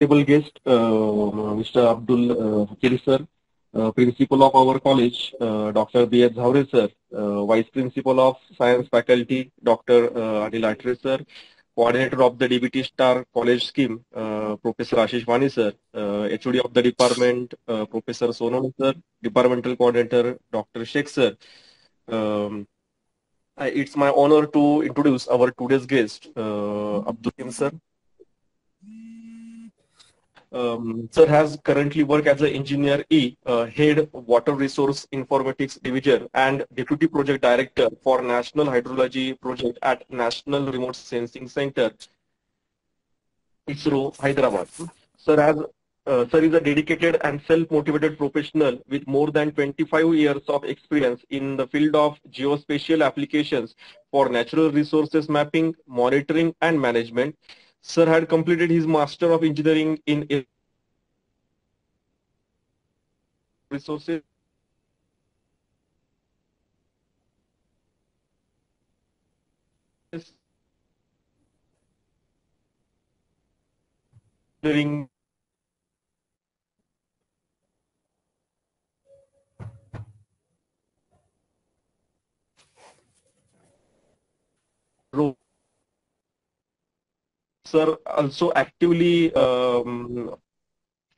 table guest, uh, Mr. Abdul uh, sir, uh, principal of our college, uh, Dr. B. Zaure sir, uh, vice principal of science faculty, Dr. Uh, Anil Atre sir, coordinator of the DBT Star College Scheme, uh, Professor Ashish Vani sir, HOD of the department, Professor Sonal sir, departmental coordinator, Dr. Shaikh sir. Um, it's my honor to introduce our today's guest, Abdul Hakeem sir. Um, sir has currently worked as an engineer E, uh, head water resource informatics division and deputy project director for national hydrology project at National Remote Sensing Center, ISRO, Hyderabad. Sir has uh, sir is a dedicated and self-motivated professional with more than 25 years of experience in the field of geospatial applications for natural resources mapping, monitoring, and management. Sir had completed his Master of Engineering in Resources. Engineering sir also actively um,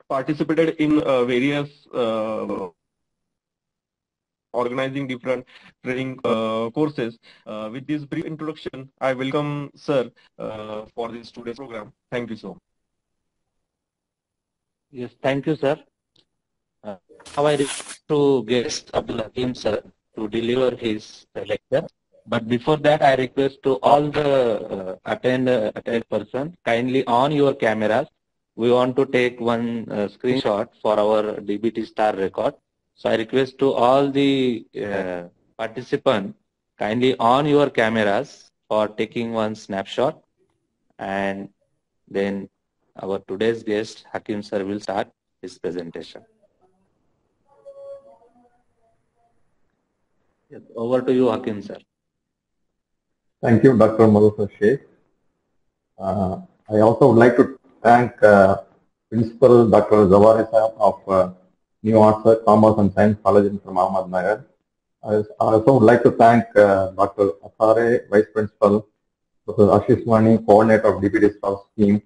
participated in uh, various uh, organizing different training uh, courses. Uh, with this brief introduction, I welcome sir uh, for this today's program. Thank you so. Yes, thank you, sir. Uh, now I request to guest Abdul Hakeem, sir, to deliver his lecture. But before that, I request to all the uh, attend uh, attend person kindly on your cameras. We want to take one uh, screenshot for our DBT star record. So I request to all the uh, participant kindly on your cameras for taking one snapshot, and then our today's guest Hakeem sir will start his presentation. Yes, over to you, Hakeem sir. Thank you, Dr. Mudassar Shaikh. Uh, I also would like to thank uh, Principal Dr. Zawari Sahab of uh, New Arts, Commerce and Science College in from Ahmednagar. I also would like to thank uh, Dr. Asare, Vice Principal, Professor Ashish Wani, Coordinator of DBT Star Scheme,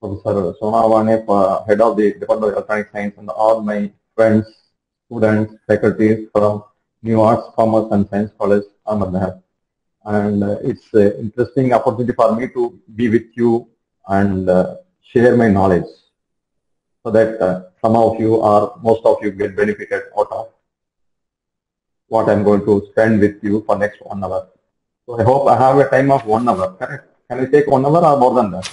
Professor Sonavane, Head of the Department of Electronic Science, and all my friends, students, faculty from New Arts, Commerce and Science College, Ahmednagar and uh, it's an interesting opportunity for me to be with you and uh, share my knowledge so that uh, some of you or most of you get benefited out of what I'm going to spend with you for next one hour. So I hope I have a time of one hour, correct? Can I take one hour or more than that?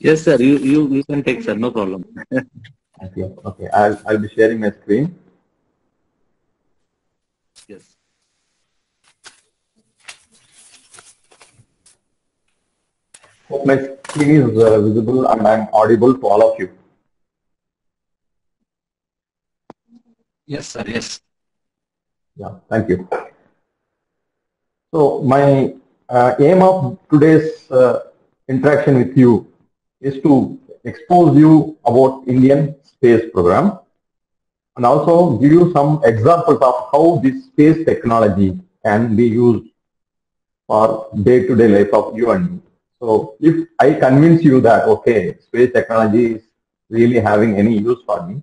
Yes, sir. You you, you can take, sir. No problem. okay. Okay. I'll, I'll be sharing my screen. Yes. Hope my screen is uh, visible and I'm audible to all of you. Yes, sir. Yes. Yeah, thank you. So my uh, aim of today's uh, interaction with you is to expose you about Indian space program and also give you some examples of how this space technology can be used for day-to-day -day life of you and me. So if I convince you that, okay, space technology is really having any use for me,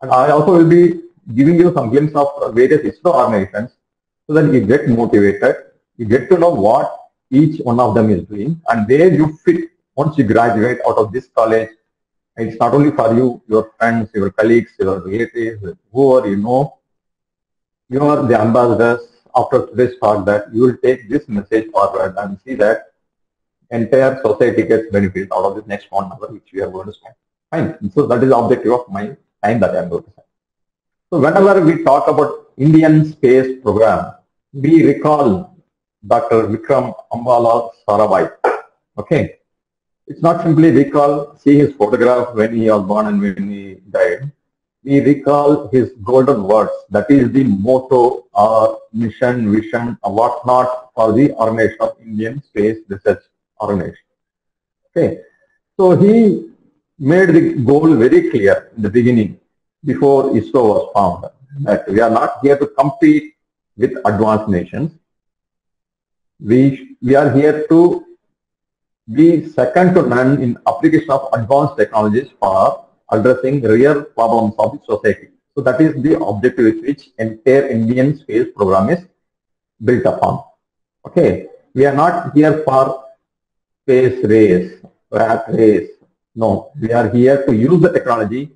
and I also will be giving you some glimpse of various ISRO organizations so that you get motivated, you get to know what each one of them is doing and where you fit once you graduate out of this college. It's not only for you, your friends, your colleagues, your relatives, whoever you know, you are the ambassadors after today's talk that you will take this message forward and see that entire society gets benefit out of this next one hour which we are going to spend. Fine. So that is the objective of my time that I am going to spend. So whenever we talk about Indian space program, we recall Dr. Vikram Ambalal Sarabhai. Okay. It's not simply recall, see his photograph when he was born and when he died. We recall his golden words. That is the motto or mission, vision, or whatnot for the Organization of Indian Space Research organization. Okay. So he made the goal very clear in the beginning before ISRO was found that we are not here to compete with advanced nations. We, we are here to be second to none in application of advanced technologies for addressing real problems of the society. So that is the objective with which entire Indian space program is built upon. Okay, we are not here for space race, rat race. No, we are here to use the technology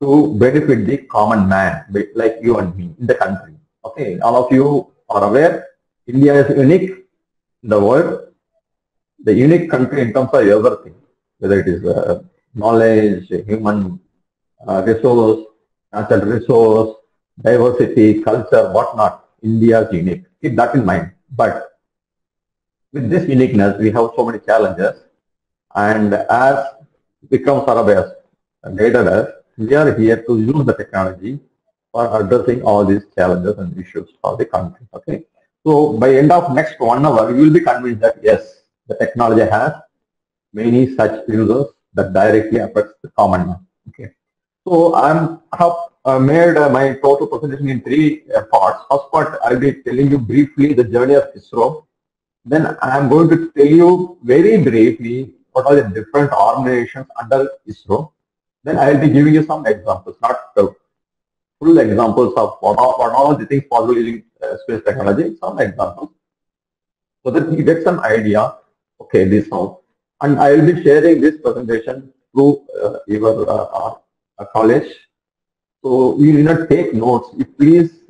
to benefit the common man, like you and me in the country. Okay, all of you are aware, India is unique in the world, the unique country in terms of everything, whether it is uh, knowledge, human uh, resource, natural resource, diversity, culture, whatnot. India is unique. Keep that in mind. But with this uniqueness, we have so many challenges. And as Vikram Sarabhai has guided us, we are here to use the technology for addressing all these challenges and issues for the country. Okay. So by end of next one hour, you will be convinced that yes, the technology has many such users that directly affects the common man. Okay. So I'm I have uh, made uh, my total presentation in three uh, parts. First part, I'll be telling you briefly the journey of ISRO. Then I'm going to tell you very briefly what are the different organizations under ISRO. Then I'll be giving you some examples, not full examples of what are, what are the things possible using uh, space technology, some examples. So that you get some idea, okay, this how. And I will be sharing this presentation through uh, your uh, college. So you need not take notes. Please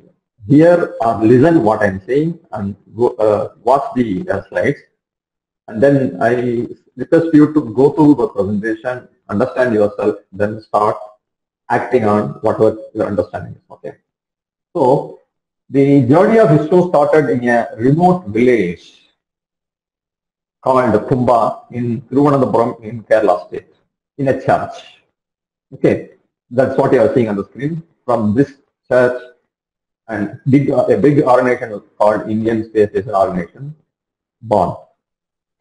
hear or listen what I'm saying and go, uh, watch the uh, slides. And then I request you to go through the presentation, understand yourself, then start acting on whatever your understanding is. Okay. So the journey of ISRO started in a remote village called Thumba in Thiruvananthapuram in Kerala state in a church. Okay, that's what you are seeing on the screen. From this church and big, a big organization called Indian Space Station Organization, born.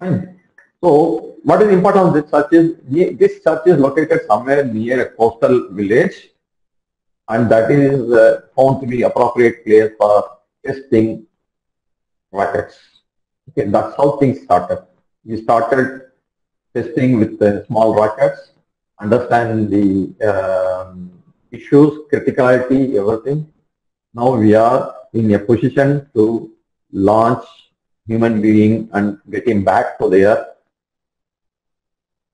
And so, what is important of this church is this church is located somewhere near a coastal village, and that is uh, found to be appropriate place for testing rockets. Okay, that's how things started. We started testing with the small rockets understand the um, issues, criticality, everything. Now we are in a position to launch human being and get him back to their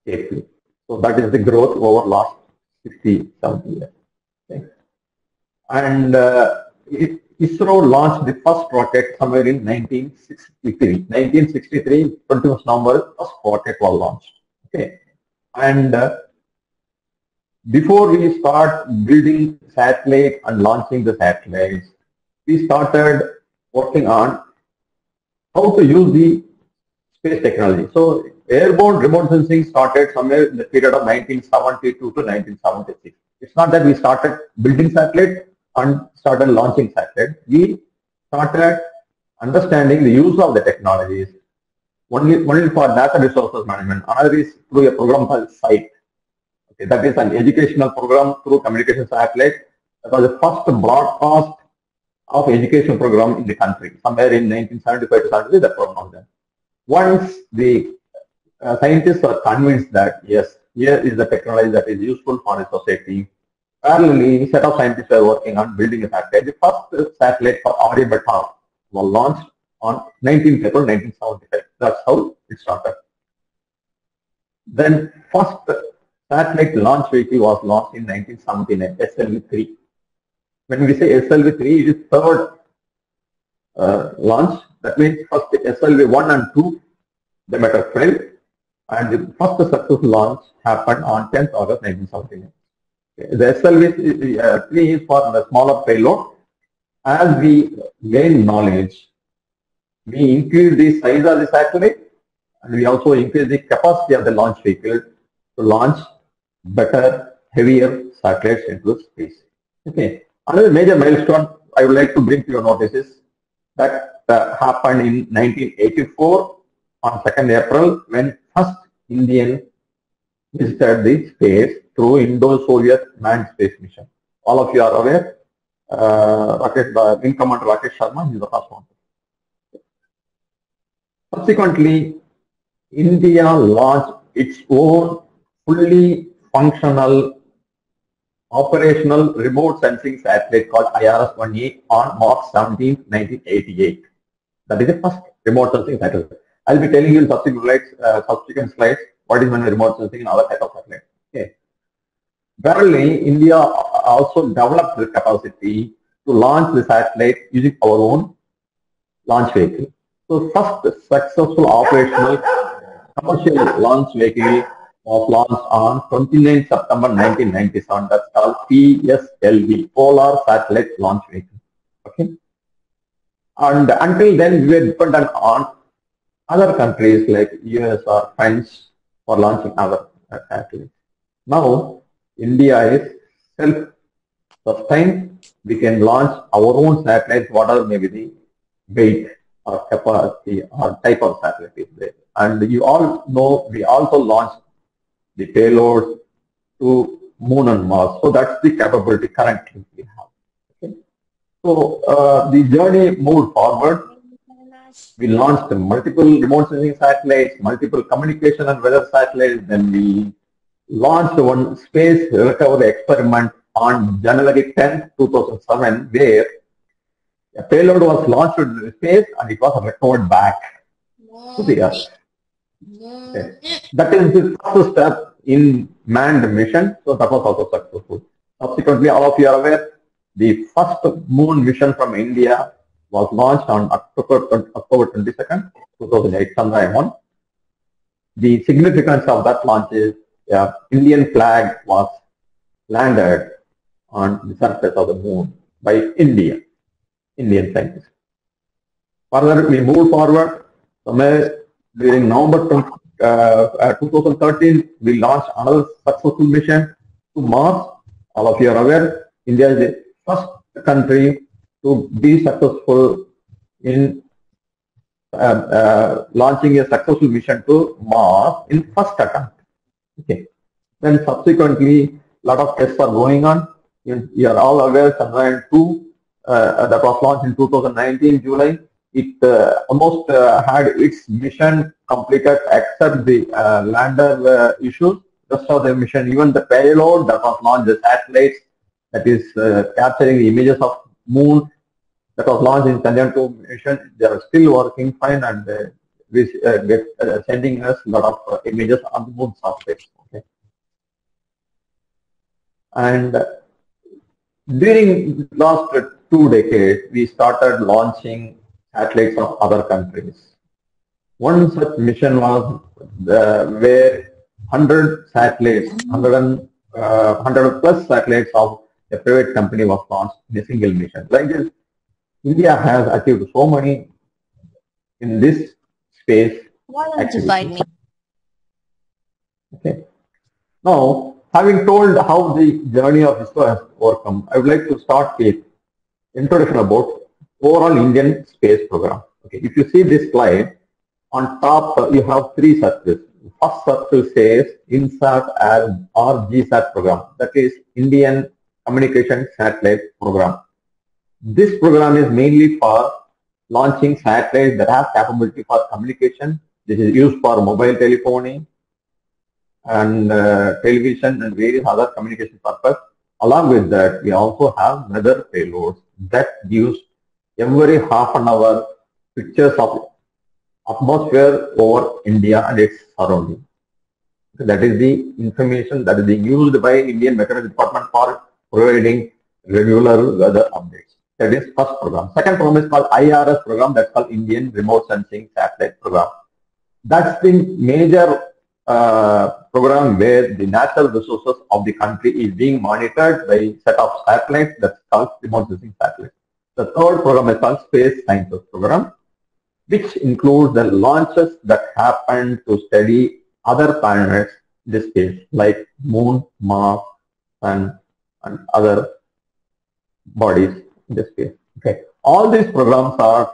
safely. So that is the growth over last 60, 70 years. Okay. And uh, ISRO launched the first rocket somewhere in 1963. 1963, 21st November, first rocket was launched. Okay. And uh, before we start building satellite and launching the satellites, we started working on how to use the space technology. So airborne remote sensing started somewhere in the period of 1972 to 1976. It's not that we started building satellite and started launching satellite. We started understanding the use of the technologies only, only for natural resources management. Another is through a program called SITE that is an educational program through communication satellite. That was the first broadcast of education program in the country. Somewhere in 1975 to 73, the program was done. Once the uh, scientists were convinced that yes, here is the technology that is useful for the society. Parallelly, set of scientists were working on building a satellite. The first satellite for Aryabhatta was launched on 19th April 1975. That's how it started. Then first satellite launch vehicle was launched in 1979, SLV-3. When we say SLV-3, it is third uh, launch. That means first SLV-1 and 2, they met have failed. And the first successful launch happened on 10th August 1979. The SLV-3 is for the smaller payload. As we gain knowledge, we increase the size of the satellite and we also increase the capacity of the launch vehicle to launch better, heavier satellites into space. Okay. Another major milestone I would like to bring to your notice is that uh, happened in 1984 on 2nd April when first Indian visited the space through Indo-Soviet manned space mission. All of you are aware, uh, Rakesh, the Wing Commander Rakesh Sharma is the first one. Subsequently, India launched its own fully functional operational remote sensing satellite called IRS-1A on March 17, 1988. That is the first remote sensing satellite. I'll be telling you in subsequent slides, uh, subsequent slides what is remote sensing and other type of satellite. Okay. Parallelly, India also developed the capacity to launch the satellite using our own launch vehicle. So first successful operational commercial launch vehicle was launched on 29 September 1997. That's called PSLV, Polar Satellite Launch Vehicle. Okay. And until then, we were dependent on other countries like US or French for launching our satellites. Now, India is self-sustained. We can launch our own satellites, whatever may be the weight or capacity or type of satellite is there. And you all know we also launched the payload to Moon and Mars. So that's the capability currently we have. Okay. So uh, the journey moved forward. We launched multiple remote sensing satellites, multiple communication and weather satellites. Then we launched one space recovery experiment on January 10, 2007, where a payload was launched into space and it was recovered back to the Earth. That is the first step in manned mission. So that was also successful. Subsequently, all of you are aware, the first moon mission from India was launched on October, October 22nd, 2008, Chandrayaan 1. The significance of that launch is yeah, Indian flag was landed on the surface of the moon by India, Indian scientists. Further, we move forward. Somewhere during November 20, uh, 2013, we launched another successful mission to Mars. All of you are aware, India is the first country to be successful in uh, uh, launching a successful mission to Mars in first attempt. Okay. Then subsequently, lot of tests are going on. You, you are all aware, Chandrayaan 2 uh, that was launched in 2019 July. It uh, almost uh, had its mission completed except the uh, lander issues. Just of the mission, even the payload that was launched, the satellites that is capturing the images of moon that was launched in Chandrayaan 2 mission, they are still working fine and uh, we, uh, uh, sending us a lot of images on the moon surface. Okay. And during last two decades, we started launching satellites of other countries. One such mission was the, where 100 satellites, 100, uh, 100 plus satellites of a private company was launched in a single mission. Like this, India has achieved so many in this space. Why don't you find me? Okay. Now, having told how the journey of ISRO has overcome, I would like to start with introduction about overall Indian space program. Okay, if you see this slide, on top uh, you have three circles. First circle says INSAT as or GSAT program, that is Indian Communication Satellite Program. This program is mainly for launching satellites that have capability for communication. This is used for mobile telephony and uh, television and various other communication purpose. Along with that, we also have weather payloads that gives every half an hour pictures of atmosphere over India and its surrounding. So that is the information that is being used by Indian Meteorology Department for providing regular weather updates. That is first program. Second program is called IRS program. That's called Indian Remote Sensing Satellite Program. That's the major uh, program where the natural resources of the country is being monitored by set of satellites that's called remote sensing satellites. The third program is called Space Sciences Program, which includes the launches that happen to study other planets in the space, like Moon, Mars, and, and other bodies in the space. Okay. All these programs are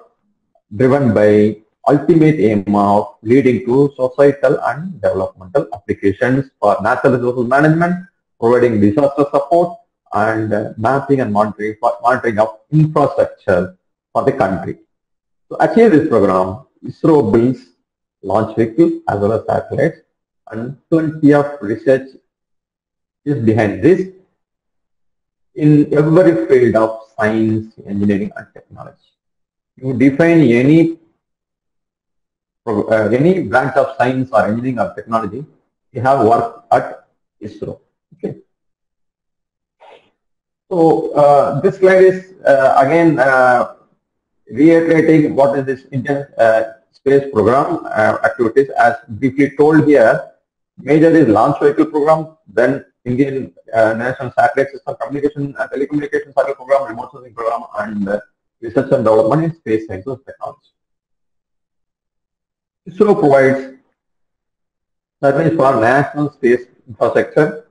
driven by ultimate aim of leading to societal and developmental applications for natural resources management, providing disaster support, and uh, mapping and monitoring, monitoring of infrastructure for the country. To achieve this program, ISRO builds launch vehicle as well as satellites and plenty of research is behind this in every field of science, engineering and technology. You define any uh, any branch of science or engineering or technology, you have worked at ISRO. Okay. So uh, this slide is uh, again uh, reiterating what is this Indian uh, space program uh, activities as briefly told here. Major is launch vehicle program, then Indian National Satellite System Communication and Telecommunication Satellite Program, Remote Sensing Program, and Research and Development in Space Sciences Technology. ISRO provides service for national space infrastructure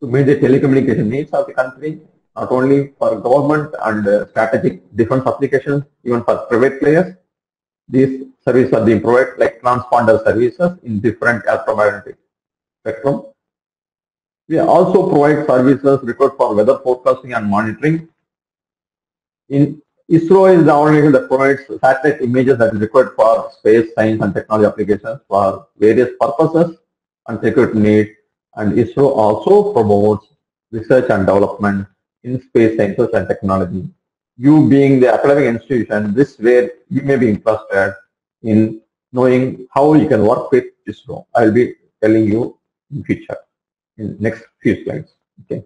to meet the telecommunication needs of the country not only for government and uh, strategic defense applications, even for private players. These services are being provided like transponder services in different electromagnetic spectrum. We also provide services required for weather forecasting and monitoring. In ISRO is the organization that provides satellite images that is required for space, science and technology applications for various purposes and security needs. And ISRO also promotes research and development in space sciences and technology. You being the academic institution, this where you may be interested in knowing how you can work with ISRO. I'll be telling you in future, in next few slides. Okay.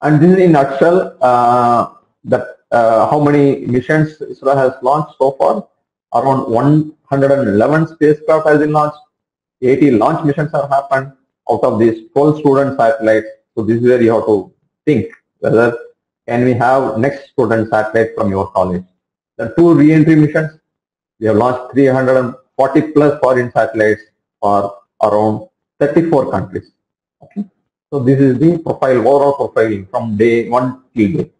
And this is in nutshell uh, that uh, how many missions ISRO has launched so far. Around 111 spacecraft has been launched. 80 launch missions have happened out of these 12 student satellites. So this is where you have to think whether can we have next student satellite from your college. The two re-entry missions, we have launched 340 plus foreign satellites for around 34 countries. Okay. So this is the profile, overall profiling from day one till day.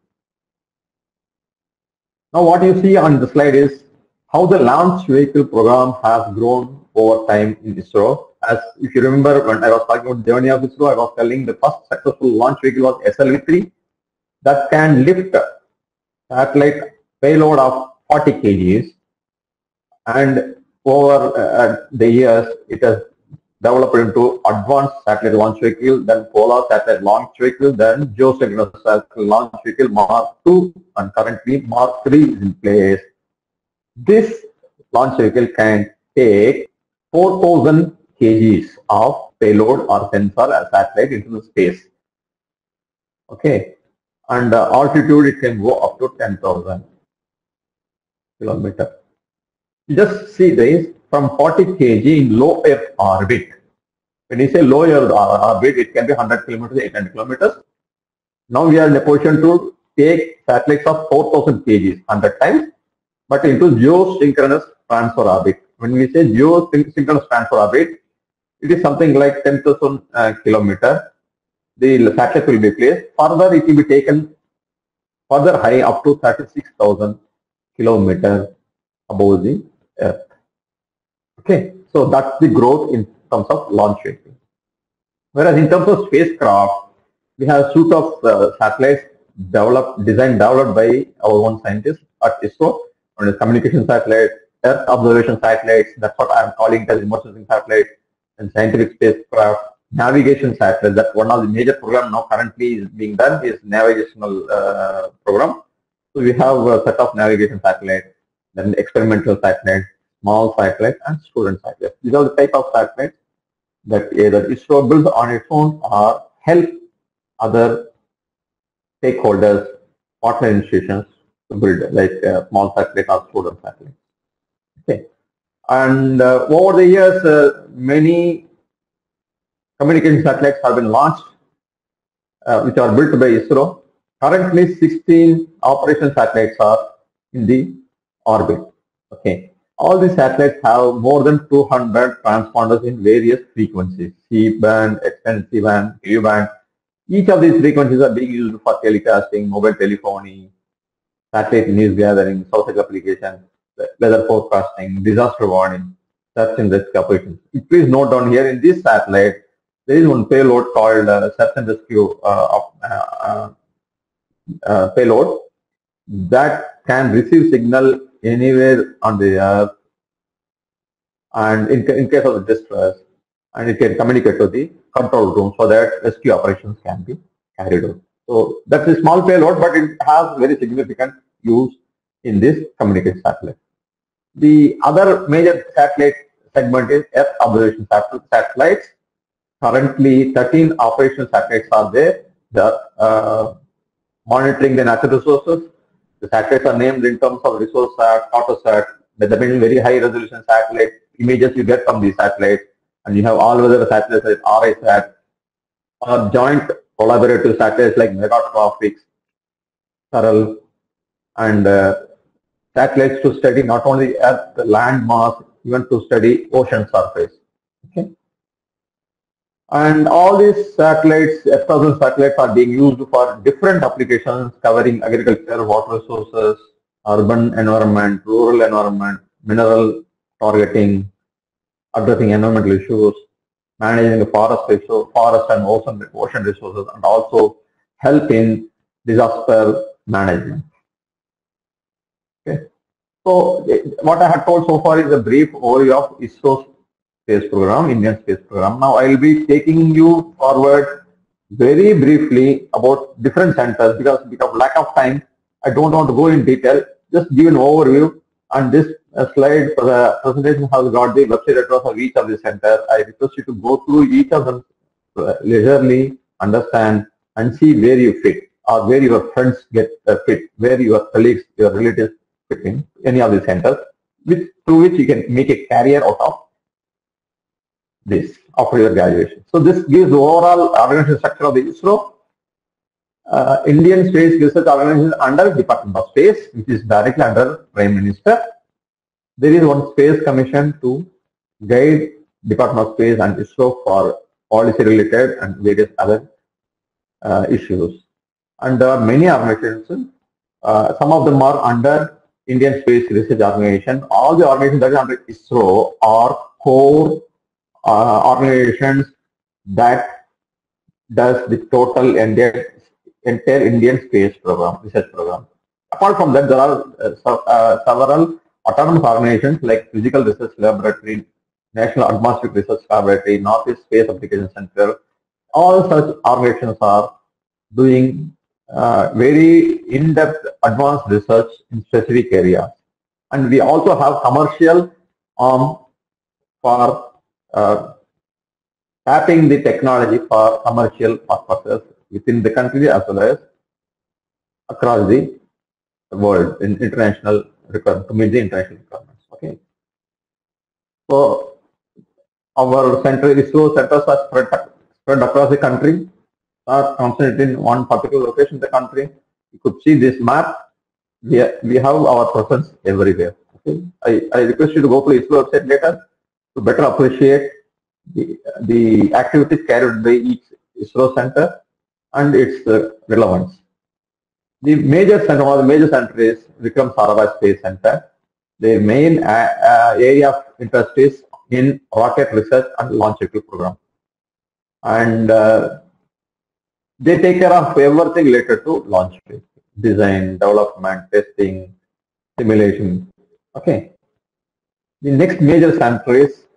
Now what you see on the slide is how the launch vehicle program has grown over time in ISRO. As if you remember when I was talking about the journey of ISRO, I was telling the first successful launch vehicle was SLV-3 that can lift satellite payload of 40 kgs and over uh, the years it has developed into advanced satellite launch vehicle, then polar satellite launch vehicle, then geosynchronous satellite launch vehicle Mark II and currently Mark III is in place. This launch vehicle can take 4000 kgs of payload or sensor as satellite into the space. Okay, and uh, altitude it can go up to 10,000 kilometer. Just see this from 40 kg in low Earth orbit. When you say low Earth orbit, it can be 100 kilometers, 800 kilometers. Now we are in a position to take satellites of 4000 kg 100 times, but into geosynchronous transfer orbit. When we say geosynchronous transfer orbit, it is something like 10,000 uh, kilometer the satellite will be placed. Further, it will be taken further high up to 36,000 kilometers above the Earth. Okay, so that's the growth in terms of launch vehicle. Whereas in terms of spacecraft, we have a suite of uh, satellites developed, designed, developed by our own scientists at ISRO, and communication satellite, Earth observation satellites, that's what I'm calling it as remote satellites, and scientific spacecraft, navigation satellite that one of the major program now currently is being done is navigational uh, program. So we have a set of navigation satellite, then experimental satellite, small satellite and student satellite. These are the type of satellites that either ISRO builds on its own or help other stakeholders, partner institutions to build like uh, small satellite or student satellite. Okay. And uh, over the years, uh, many communication satellites have been launched, uh, which are built by ISRO. Currently, 16 operational satellites are in the orbit. Okay. All these satellites have more than 200 transponders in various frequencies, C-band, extended band Ku-band. Each of these frequencies are being used for telecasting, mobile telephony, satellite news gathering, social application. weather forecasting, disaster warning, search and rescue operations. Please note down here in this satellite, there is one payload called uh, search and rescue uh, uh, uh, payload that can receive signal anywhere on the earth and in, in case of distress and it can communicate to the control room so that rescue operations can be carried out. So that's a small payload but it has very significant use in this communication satellite. The other major satellite segment is Earth observation satellites. Currently 13 operational satellites are there. Are uh, monitoring the natural resources, the satellites are named in terms of resource sat, Cartosat, means very high resolution satellite images you get from these satellites. And you have all weather satellites like RISAT or joint collaborative satellites like Megha-Tropiques, SARAL, and uh, satellites to study not only Earth land mass, even to study ocean surface. And all these satellites, F-1000 satellites are being used for different applications covering agriculture, water resources, urban environment, rural environment, mineral targeting, addressing environmental issues, managing the forest, forest and ocean, ocean resources, and also help in disaster management. Okay. So eh, what I have told so far is a brief overview of ISRO's space program, Indian space program. Now I will be taking you forward very briefly about different centers because because of lack of time, I don't want to go in detail. Just give an overview and this uh, slide for the presentation has got the website address of each of the centers. I request you to go through each of them uh, leisurely, understand and see where you fit or where your friends get uh, fit, where your colleagues, your relatives fit in any of the centers, which, through which you can make a career out of this after your graduation. So this gives overall organization structure of the ISRO. Uh, Indian Space Research Organization under Department of Space, which is directly under Prime Minister. There is one Space Commission to guide Department of Space and ISRO for policy related and various other uh, issues. And there are many organizations. Uh, some of them are under Indian Space Research Organization. All the organizations that are under ISRO are core uh, organizations that does the total entire, entire Indian space program, research program. Apart from that, there are uh, uh, several autonomous organizations like Physical Research Laboratory, National Atmospheric Research Laboratory, Northeast Space Application Center. All such organizations are doing uh, very in-depth advanced research in specific areas. And we also have commercial arm for uh, tapping the technology for commercial purposes within the country as well as across the world in international to meet the international requirements. Okay. So our center ISRO centers are spread, spread across the country are concentrated in one particular location in the country. You could see this map. We, we have our presence everywhere. Okay. I, I request you to go to ISRO website later to better appreciate the, the activities carried by each ISRO center and its uh, relevance. The major center, one of the major center is Vikram Sarabhai Space Center. The main uh, uh, area of interest is in rocket research and launch vehicle program. And uh, they take care of everything related to launch vehicle, design, development, testing, simulation. Okay. The next major center is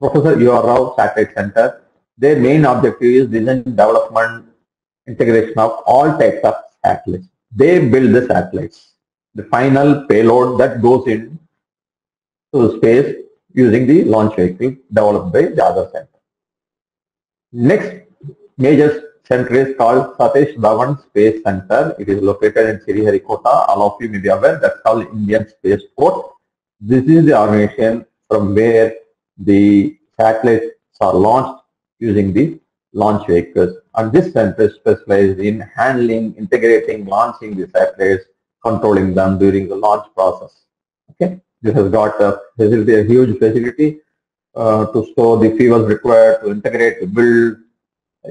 Professor U.R. Rao Satellite Center. Their main objective is design, development, integration of all types of satellites. They build the satellites, the final payload that goes in to space using the launch vehicle developed by the other center. Next major center is called Satish Dhawan Space Center. It is located in Sriharikota. All of you may be aware that's called Indian Spaceport. This is the organization from where the satellites are launched using the launch vehicles. And this center is specialized in handling, integrating, launching the satellites, controlling them during the launch process. Okay, this has got a facility, a huge facility uh, to store the fuels required to integrate, to build.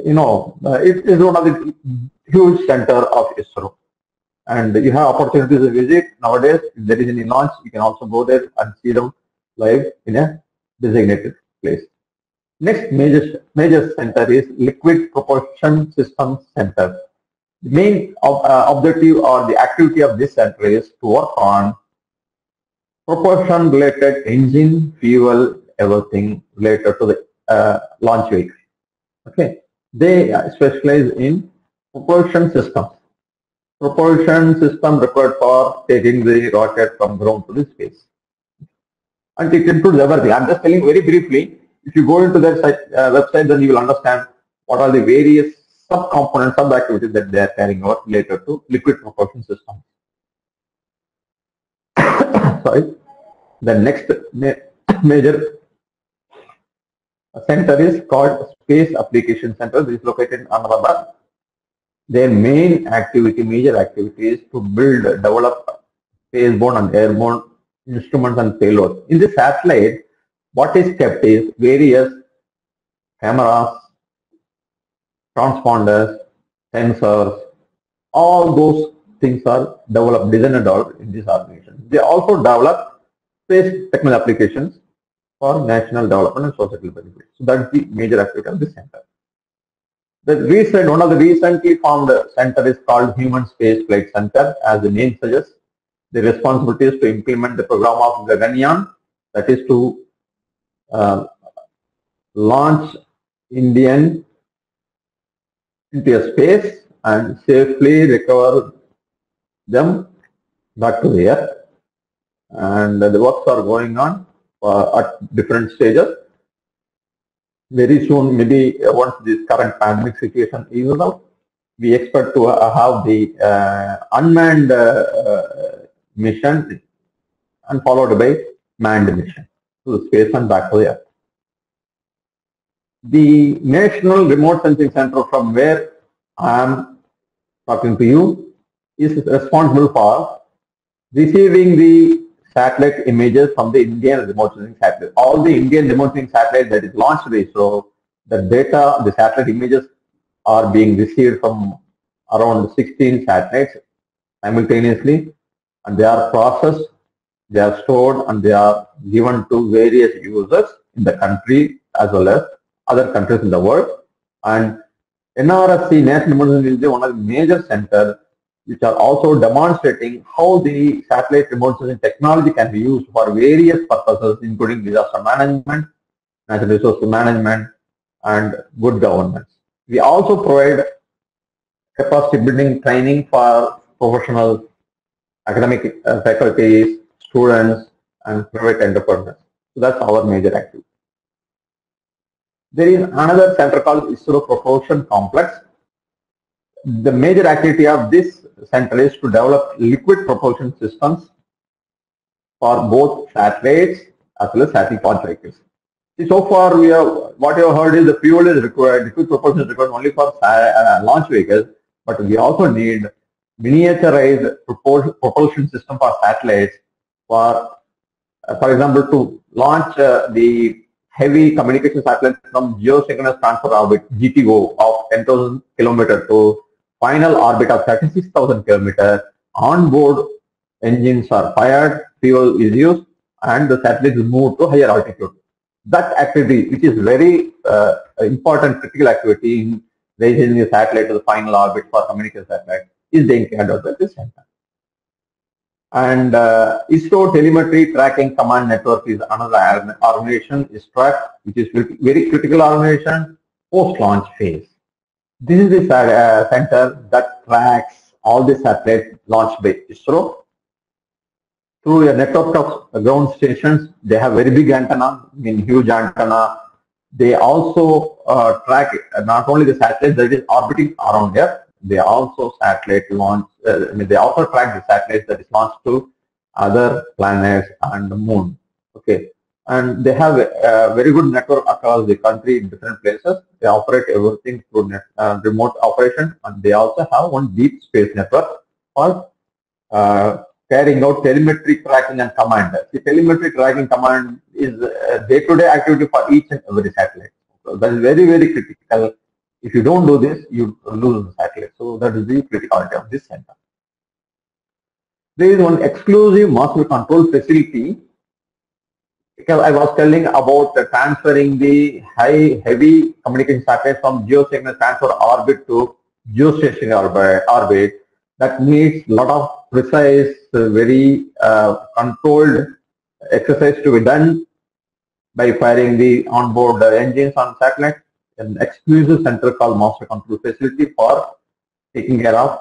You know, uh, it is one of the huge center of ISRO. and you have opportunities to visit. Nowadays, if there is any launch, you can also go there and see them live in a designated place. Next major, major center is Liquid Propulsion Systems Center. The main ob- uh, objective or the activity of this center is to work on propulsion related engine, fuel, everything related to the uh, launch vehicle. Okay, they specialize in propulsion systems. Propulsion system required for taking the rocket from ground to the space. And it includes everything. I'm just telling very briefly. If you go into their site, uh, website, then you will understand what are the various sub-components, sub-activities that they are carrying out related to liquid propulsion systems. Sorry. The next ma major center is called Space Application Center. This is located in Ahmedabad. Their main activity, major activity is to build, develop spaceborne and airborne instruments and payloads. In this satellite, what is kept is various cameras, transponders, sensors, all those things are developed, designed developed in this organization. They also develop space technical applications for national development and societal benefit. So that's the major activity of this center. The recent, one of the recently formed center is called Human Space Flight Center. As the name suggests, the responsibility is to implement the program of Gaganyaan, that is to uh, launch Indian into a space and safely recover them back to the earth. And the works are going on uh, at different stages. Very soon, maybe uh, once this current pandemic situation eases out, we expect to uh, have the uh, unmanned uh, uh, mission and followed by manned mission to the space and back to the earth. The National Remote Sensing Center from where I am talking to you is responsible for receiving the satellite images from the Indian remote sensing satellite. All the Indian remote sensing satellite that is launched by ISRO, the data, the satellite images are being received from around 16 satellites simultaneously and they are processed, they are stored and they are given to various users in the country as well as other countries in the world. And NRSC, National Sensing, is one of the major centers which are also demonstrating how the satellite remote sensing technology can be used for various purposes, including disaster management, natural resource management, and good governance. We also provide capacity building training for professional academic uh, faculties, students, and private entrepreneurs. So that's our major activity. There is another center called ISRO Propulsion Complex. The major activity of this center is to develop liquid propulsion systems for both satellites as well as satellite. See, so far, we have what you have heard is the fuel is required, liquid propulsion is required only for uh, launch vehicles, but we also need miniaturized propulsion system for satellites for, uh, for example, to launch uh, the heavy communication satellite from geosynchronous transfer orbit GTO of 10,000 kilometer to final orbit of 36,000 kilometer. On-board engines are fired, fuel is used, and the satellite is moved to higher altitude. That activity, which is very uh, important critical activity in raising the satellite to the final orbit for communication satellite, is being carried out by this center. And uh, ISRO Telemetry Tracking Command Network is another organization, ISTRAC, which is very critical organization post-launch phase. This is the uh, center that tracks all the satellites launched by ISRO. Through a network of ground stations, they have very big antenna, I mean huge antenna. They also uh, track not only the satellites that is orbiting around Earth, they also satellite launch, uh, I mean, they also track the satellites that is launched to other planets and the moon. Okay. And they have a, a very good network across the country in different places. They operate everything through net, uh, remote operation and they also have one deep space network for uh, carrying out telemetry tracking and command. The telemetry tracking command is a day-to-day -day activity for each and every satellite. So that is very, very critical if you don't do this, you lose the satellite. So that is the criticality of this center. there is one exclusive master control facility because I was telling about transferring the high heavy communication satellites from geosignal transfer orbit to geostationary orbit, that needs a lot of precise, uh, very uh, controlled exercise to be done by firing the onboard engines on satellite. An exclusive center called Master Control Facility for taking care of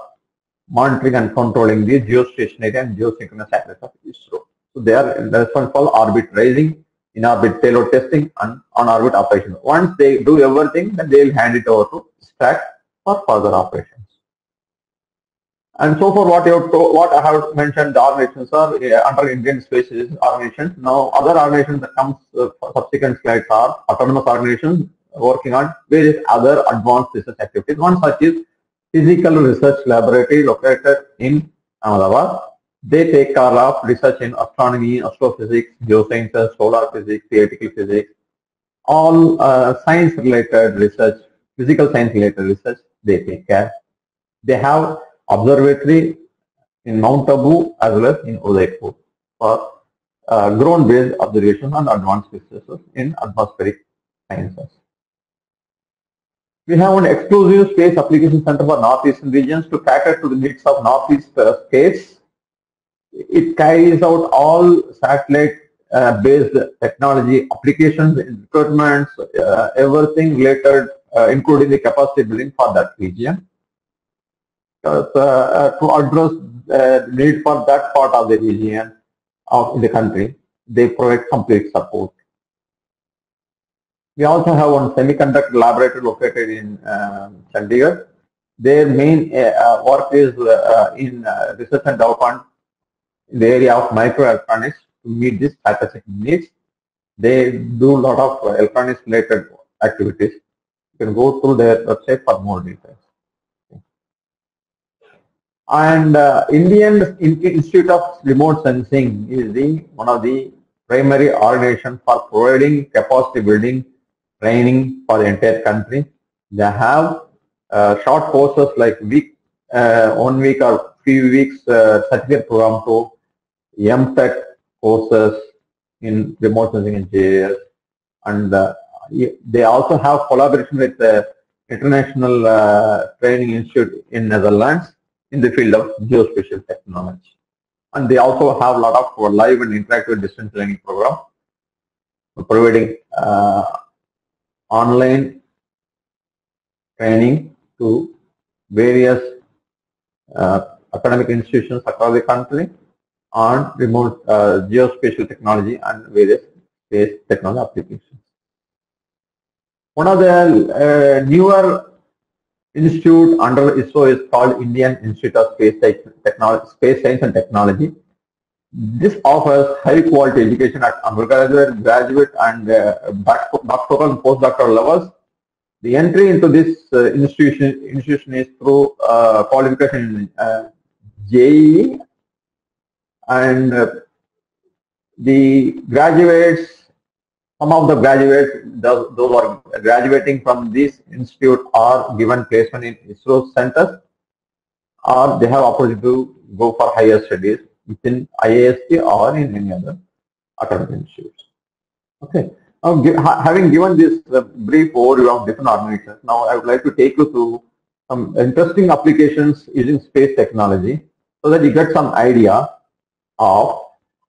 monitoring and controlling the geostationary and geosynchronous satellites of ISRO. So they are responsible for orbit raising, in-orbit payload testing, and on-orbit operation. Once they do everything, then they will hand it over to STAC for further operations. And so far, what you what I have mentioned, the organizations are uh, under Indian Space Organization. Now, other organizations that comes uh, subsequent slides are autonomous organizations working on various other advanced research activities. One such is Physical Research Laboratory located in Ahmedabad. They take care of research in astronomy, astrophysics, geosciences, solar physics, theoretical physics, all uh, science related research, physical science related research, they take care. They have observatory in Mount Abu as well as in Udaipur for uh, ground-based observations and advanced research in atmospheric sciences. We have an exclusive space application center for northeastern regions to cater to the needs of northeast uh, states. It carries out all satellite uh, technology applications, recruitments, uh, everything related, uh, including the capacity building for that region. Uh, to address the need for that part of the region of the country, they provide complete support. We also have one semiconductor laboratory located in uh, Chandigarh. Their main uh, work is uh, in uh, research and development in the area of microelectronics to meet these specific needs. They do a lot of electronics related activities. You can go through their website for more details. And uh, Indian Institute of Remote Sensing is the one of the primary organization for providing capacity building training for the entire country. They have uh, short courses like week, uh, one week or few weeks uh, certificate program to MTech courses in remote sensing and GIS. And uh, they also have collaboration with the International uh, Training Institute in Netherlands in the field of geospatial technology. And they also have a lot of live and interactive distance learning program providing uh, online training to various uh, academic institutions across the country on remote uh, geospatial technology and various space technology applications. One of the uh, newer institute under ISRO is called Indian Institute of Space, Technology, Space Science and Technology. This offers high quality education at undergraduate, graduate and uh, doctoral and postdoctoral levels. The entry into this uh, institution, institution is through uh, qualification uh, JEE and uh, the graduates, some of the graduates, those, those are graduating from this institute are given placement in ISRO centers or they have opportunity to go for higher studies within IISc or in any other academic institutes. Okay. Now, having given this uh, brief overview of different organizations, now I would like to take you through some interesting applications using space technology so that you get some idea of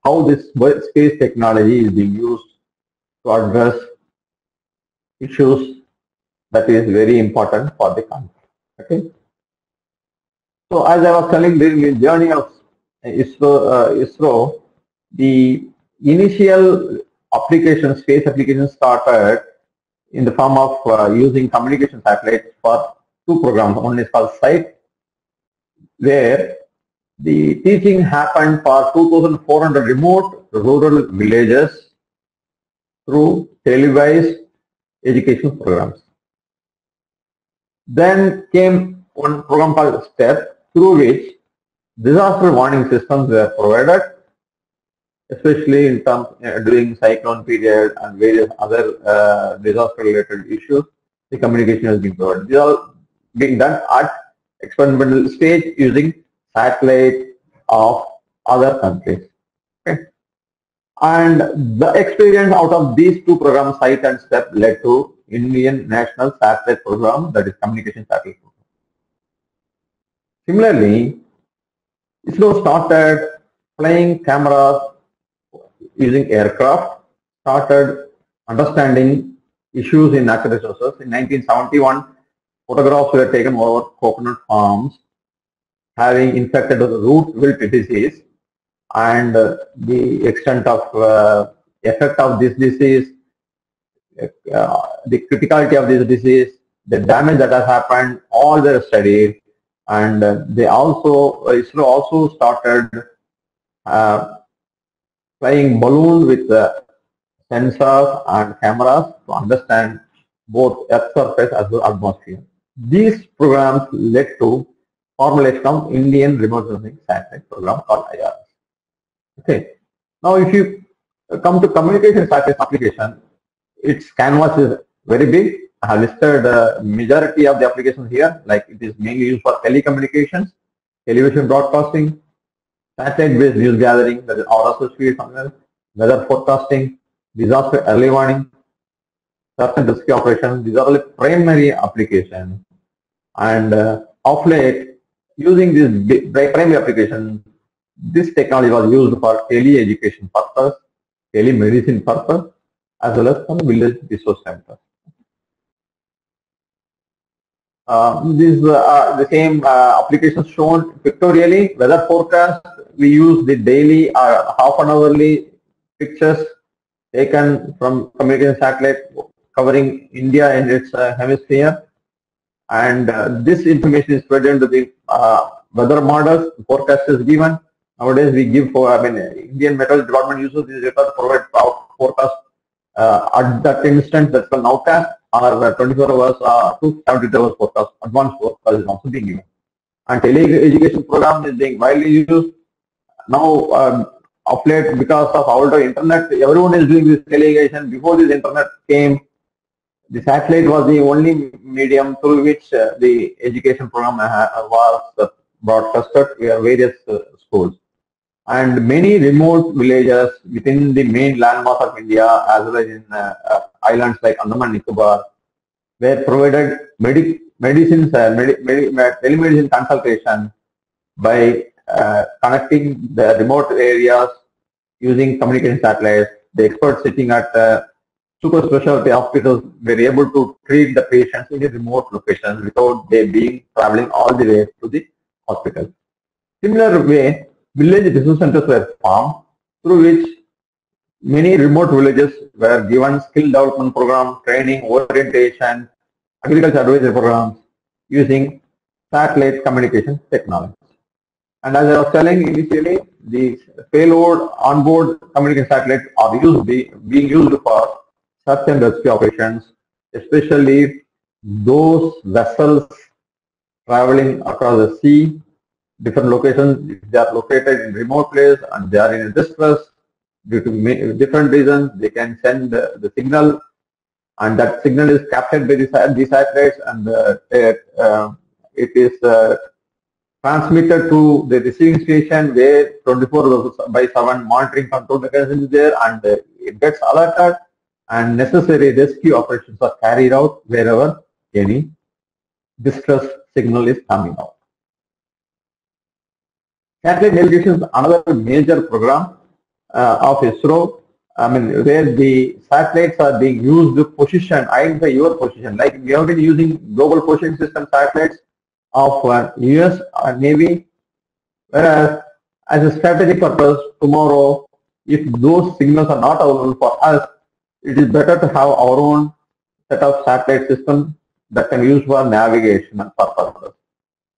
how this space technology is being used to address issues that is very important for the country. Okay. So as I was telling during the journey of ISRO, uh, ISRO, the initial application, space application started in the form of uh, using communication satellites for two programs. One is called SITE, where the teaching happened for 2,400 remote rural villages through televised education programs. Then came one program called STEP, through which disaster warning systems were provided, especially in terms uh, during cyclone period and various other uh, disaster related issues. The communication has been provided. These are being done at experimental stage using satellite of other countries. And the experience out of these two programs, SITE and STEP, led to Indian National Satellite Program, that is Communication Satellite Program. Similarly, ISRO started flying cameras using aircraft, started understanding issues in natural resources. In 1971, photographs were taken over coconut farms having infected root wilt disease and uh, the extent of uh, effect of this disease, uh, the criticality of this disease, the damage that has happened, all were studied and uh, they also, ISRO also started uh, flying balloon with uh, sensors and cameras to understand both Earth surface as well as atmosphere. These programs led to formulation of Indian remote sensing satellite program called IRS. Okay. Now, if you come to communication satellite application, its canvas is very big. I have listed the majority of the applications here, like it is mainly used for telecommunications, television broadcasting, satellite-based news gathering, that is RSS feed, weather forecasting, disaster early warning, search and rescue operations. These are the primary applications. And uh, of late, using this primary application, this technology was used for tele-education purpose, telemedicine purpose, as well as for village resource centers. Uh, these uh, the same uh, applications shown pictorially. Weather forecast, we use the daily uh, half an hourly pictures taken from communication satellite covering India and its uh, hemisphere. And uh, this information is fed into the weather models, forecast is given. Nowadays we give for, I mean, Indian Meteorology Department uses this data to provide forecast at that instant, that's called nowcast or 24 hours uh, to 72 hours forecast, advanced forecast is also being given. And tele-education program is being widely used. Now, um, of late, because of our internet, everyone is doing this tele-education. Before this internet came, the satellite was the only medium through which uh, the education program uh, was broadcasted via various uh, schools. And many remote villages within the main landmass of India, as well as in uh, uh, islands like Andaman and Nicobar, were provided medic medicines, uh, medi medi telemedicine consultation by uh, connecting the remote areas using communication satellites. The experts sitting at uh, super specialty hospitals were able to treat the patients in a remote location without they being traveling all the way to the hospital. Similar way, village resource centers were formed through which Many remote villages were given skill development program, training, orientation, agriculture advisory programs using satellite communication technology. And as I was telling initially, the payload onboard communication satellites are used be, being used for search and rescue operations, especially those vessels traveling across the sea, different locations, they are located in remote place and they are in distress, due to different reasons, they can send the, the signal and that signal is captured by the, the satellites and uh, uh, it is uh, transmitted to the receiving station where 24 by 7 monitoring control mechanism is there and uh, it gets alerted and necessary rescue operations are carried out wherever any distress signal is coming out. Satellite navigation is another major program uh, of ISRO, I mean, where the satellites are being used to position, identify your position. Like we have been using global positioning system satellites of uh, US uh, Navy, whereas as a strategic purpose, tomorrow, if those signals are not available for us, it is better to have our own set of satellite system that can be used for navigation purposes.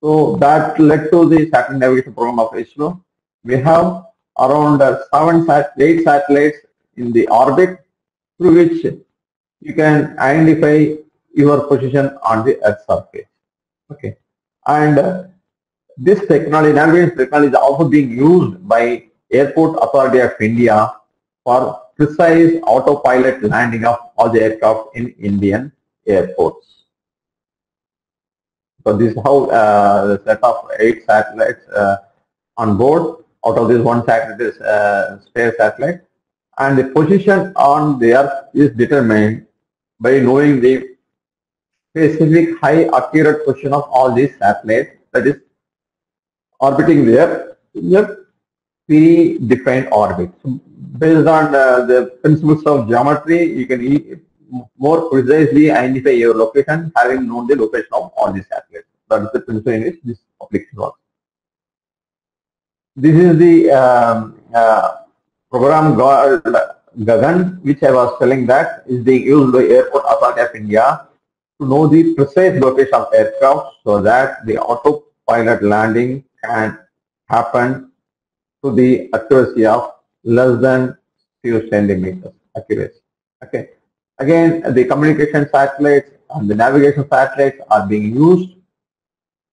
So that led to the satellite navigation program of ISRO. We have around uh, seven eight satellites in the orbit through which you can identify your position on the Earth surface. Okay, and uh, this technology, navigation technology, is also being used by Airport Authority of India for precise autopilot landing of all the aircraft in Indian airports. So this is how uh, the set of eight satellites uh, on board out of this one satellite is uh, space satellite and the position on the earth is determined by knowing the specific high accurate position of all these satellites that is orbiting there in a predefined orbit. So based on uh, the principles of geometry, you can more precisely identify your location having known the location of all these satellites. That is the principle in which this application works. This is the um, uh, program Gagan, which I was telling that is being used by Airport Authority of India to know the precise location of aircraft so that the autopilot landing can happen to the accuracy of less than few centimeters accuracy. Okay. Again, the communication satellites and the navigation satellites are being used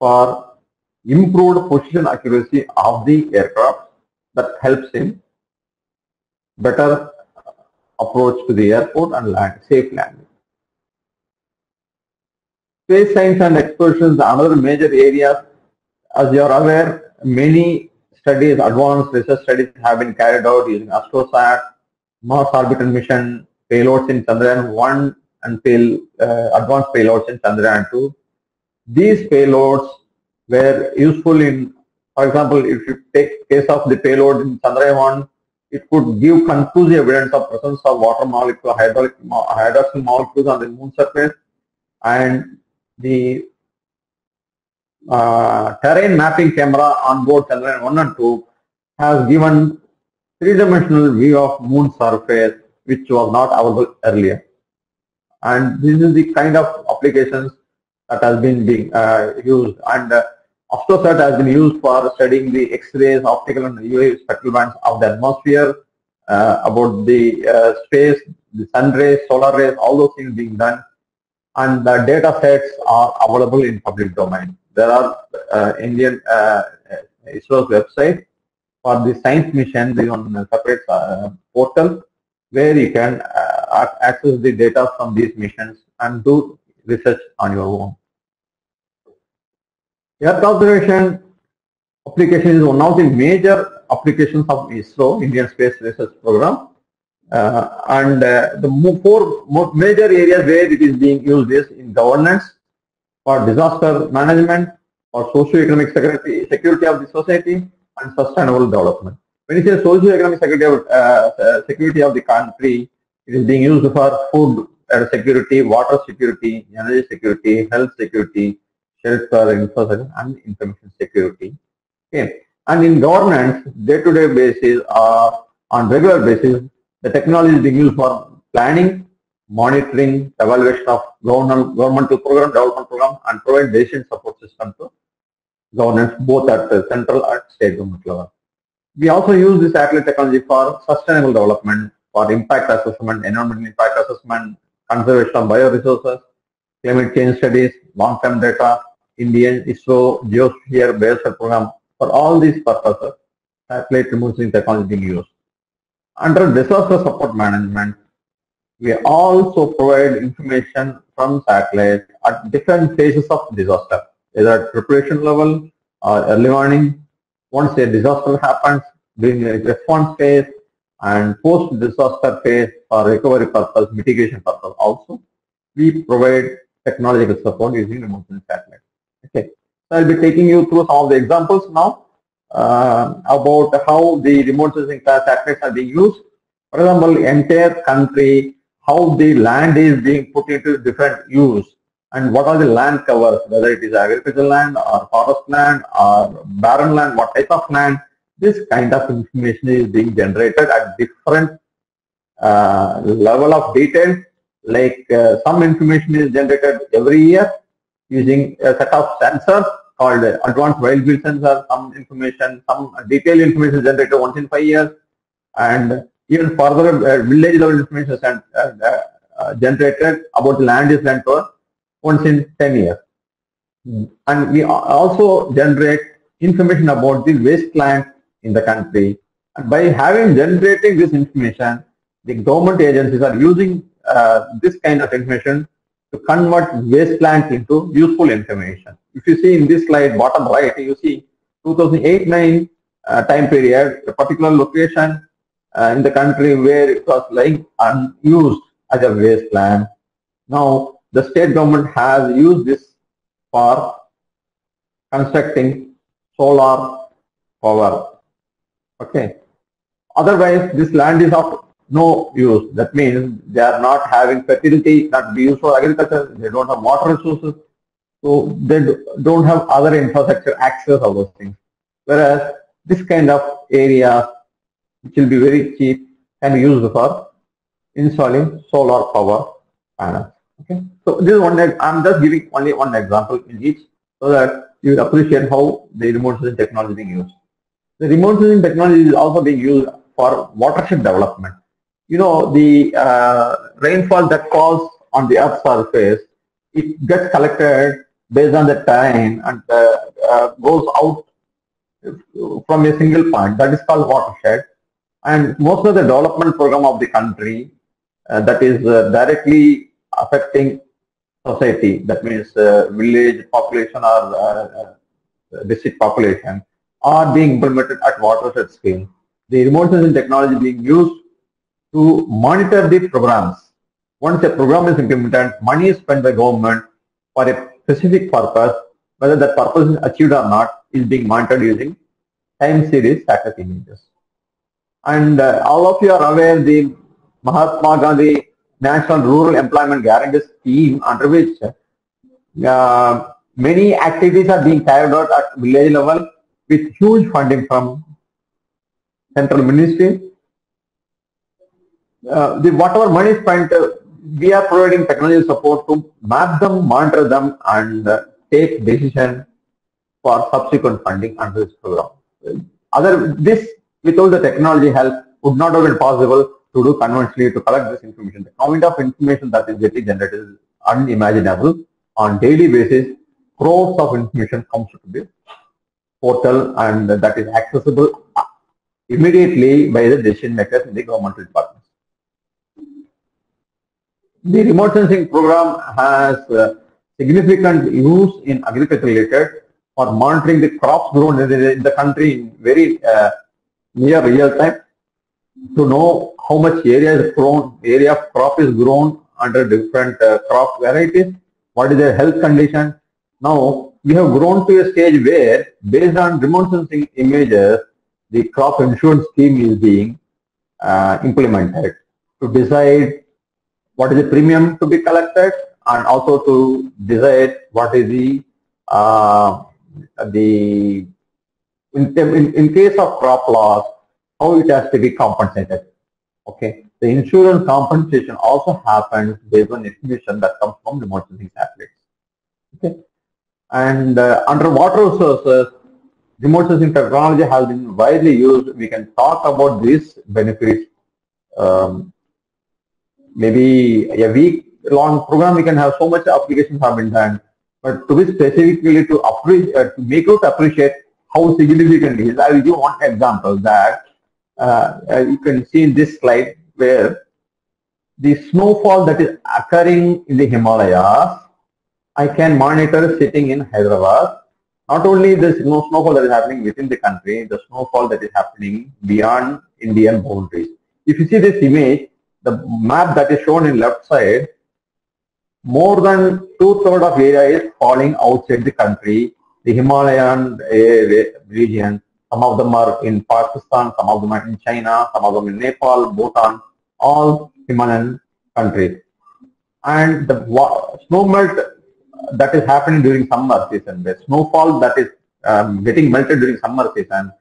for improved position accuracy of the aircraft that helps in better approach to the airport and land, safe landing. Space science and explorations are another major area. As you are aware, many studies, advanced research studies have been carried out using AstroSat, Mars Orbiter Mission, payloads in Chandrayaan 1 and uh, advanced payloads in Chandrayaan 2. These payloads were useful in, for example, if you take case of the payload in Chandrayaan 1, it could give conclusive evidence of presence of water molecule, hydraulic, hydroxyl molecules on the moon surface and the uh, terrain mapping camera on board Chandrayaan 1 and 2 has given three-dimensional view of moon surface which was not available earlier. And this is the kind of applications that has been being uh, used and uh, AstroSat has been used for studying the X-rays, optical and UV spectral bands of the atmosphere, uh, about the uh, space, the sun rays, solar rays, all those things being done. And the data sets are available in public domain. There are uh, Indian uh, ISRO's website for the science mission, there is on a separate uh, portal where you can uh, access the data from these missions and do research on your own. Earth observation application is one of the major applications of ISRO, Indian Space Research Program. Uh, and uh, the four major areas where it is being used is in governance, for disaster management, for socio-economic security, security of the society, and sustainable development. When you say socio-economic security of, uh, uh security of the country, it is being used for food security, water security, energy security, health security, shelter, infrastructure, and information security. Okay. And in governance, day-to-day -day basis or on regular basis, the technology is being used for planning, monitoring, evaluation of government, governmental program, development program, and provide decision support system to governance both at the central and state government level. We also use this satellite technology for sustainable development, for impact assessment, environmental impact assessment, conservation of bioresources, climate change studies, long-term data, Indian ISRO Geosphere based program. For all these purposes, satellite remote sensing technology being used. Under disaster support management, we also provide information from satellite at different phases of disaster, either at preparation level or early warning. Once a disaster happens, during the response phase and post-disaster phase for recovery purpose, mitigation purpose also, we provide technological support using remote sensing satellite. Okay, so I'll be taking you through some of the examples now uh, about how the remote sensing satellites are being used. For example, entire country, how the land is being put into different use and what are the land covers, whether it is agricultural land or forest land or barren land, what type of land, this kind of information is being generated at different uh, level of detail. Like uh, some information is generated every year using a set of sensors called advanced wide field sensor, some information, some detailed information is generated once in five years, and even further uh, village level information is uh, uh, generated about land is land for once in 10 years. Mm. And we also generate information about the wasteland in the country. And by having generating this information, the government agencies are using uh, this kind of information to convert wastelands into useful information. If you see in this slide, bottom right, you see 2008-9 uh, time period, a particular location uh, in the country where it was lying unused as a wasteland. Now, the state government has used this for constructing solar power. Okay. Otherwise, this land is of no use. That means they are not having fertility, not be used for agriculture. They don't have water resources. So they don't have other infrastructure access of those things. Whereas this kind of area, which will be very cheap, can be used for installing solar power panels. Okay. So this is one. I'm just giving only one example in each, so that you appreciate how the remote sensing technology is being used. The remote sensing technology is also being used for watershed development. You know, the uh, rainfall that falls on the earth's surface, it gets collected based on the terrain and uh, uh, goes out from a single point. That is called watershed. And most of the development program of the country uh, that is uh, directly affecting society, that means uh, village population or uh, district population, are being implemented at watershed scale. The remote sensing technology being used to monitor the programs. Once a program is implemented, money is spent by government for a specific purpose, whether that purpose is achieved or not, is being monitored using time series satellite images. And uh, all of you are aware the Mahatma Gandhi National Rural Employment Guarantee Scheme under which uh, many activities are being carried out at village level with huge funding from central ministry. Uh, the whatever money spent, uh, we are providing technology support to map them, monitor them, and uh, take decision for subsequent funding under this program. Other this without the technology help would not have been possible to do conventionally to collect this information. The amount of information that is getting generated is unimaginable. On daily basis, crores of information comes to the portal and that is accessible immediately by the decision makers in the governmental departments. The remote sensing program has uh, significant use in agriculture related for monitoring the crops grown in the, in the country in very uh, near real time to know how much area is grown, area of crop is grown under different uh, crop varieties, what is their health condition. Now, we have grown to a stage where, based on remote sensing images, the crop insurance scheme is being uh, implemented to decide what is the premium to be collected and also to decide what is the uh, the in, in, in case of crop loss how it has to be compensated. Okay. The insurance compensation also happens based on information that comes from the sensing satellites. Okay. And uh, underwater resources, remote sensing technology has been widely used. We can talk about these benefits. Um, maybe a week long program, we can have so much applications have been done. But to be specifically to, uh, to make to appreciate how significant it is, I will give one example that you can see in this slide where the snowfall that is occurring in the Himalayas, I can monitor sitting in Hyderabad. Not only the snowfall that is happening within the country, the snowfall that is happening beyond Indian boundaries. If you see this image, the map that is shown in left side, more than two-thirds of area is falling outside the country. The Himalayan uh, region some of them are in Pakistan, some of them are in China, some of them in Nepal, Bhutan, all Himalayan countries. And the snow melt that is happening during summer season, the snowfall that is um, getting melted during summer season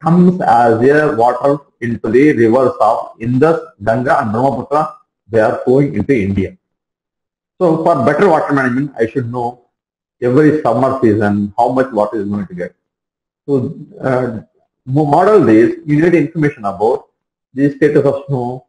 comes as a water into the rivers of Indus, Ganga and Brahmaputra. They are flowing into India. So for better water management, I should know every summer season how much water is going to get. To uh, model this, you need information about the status of snow,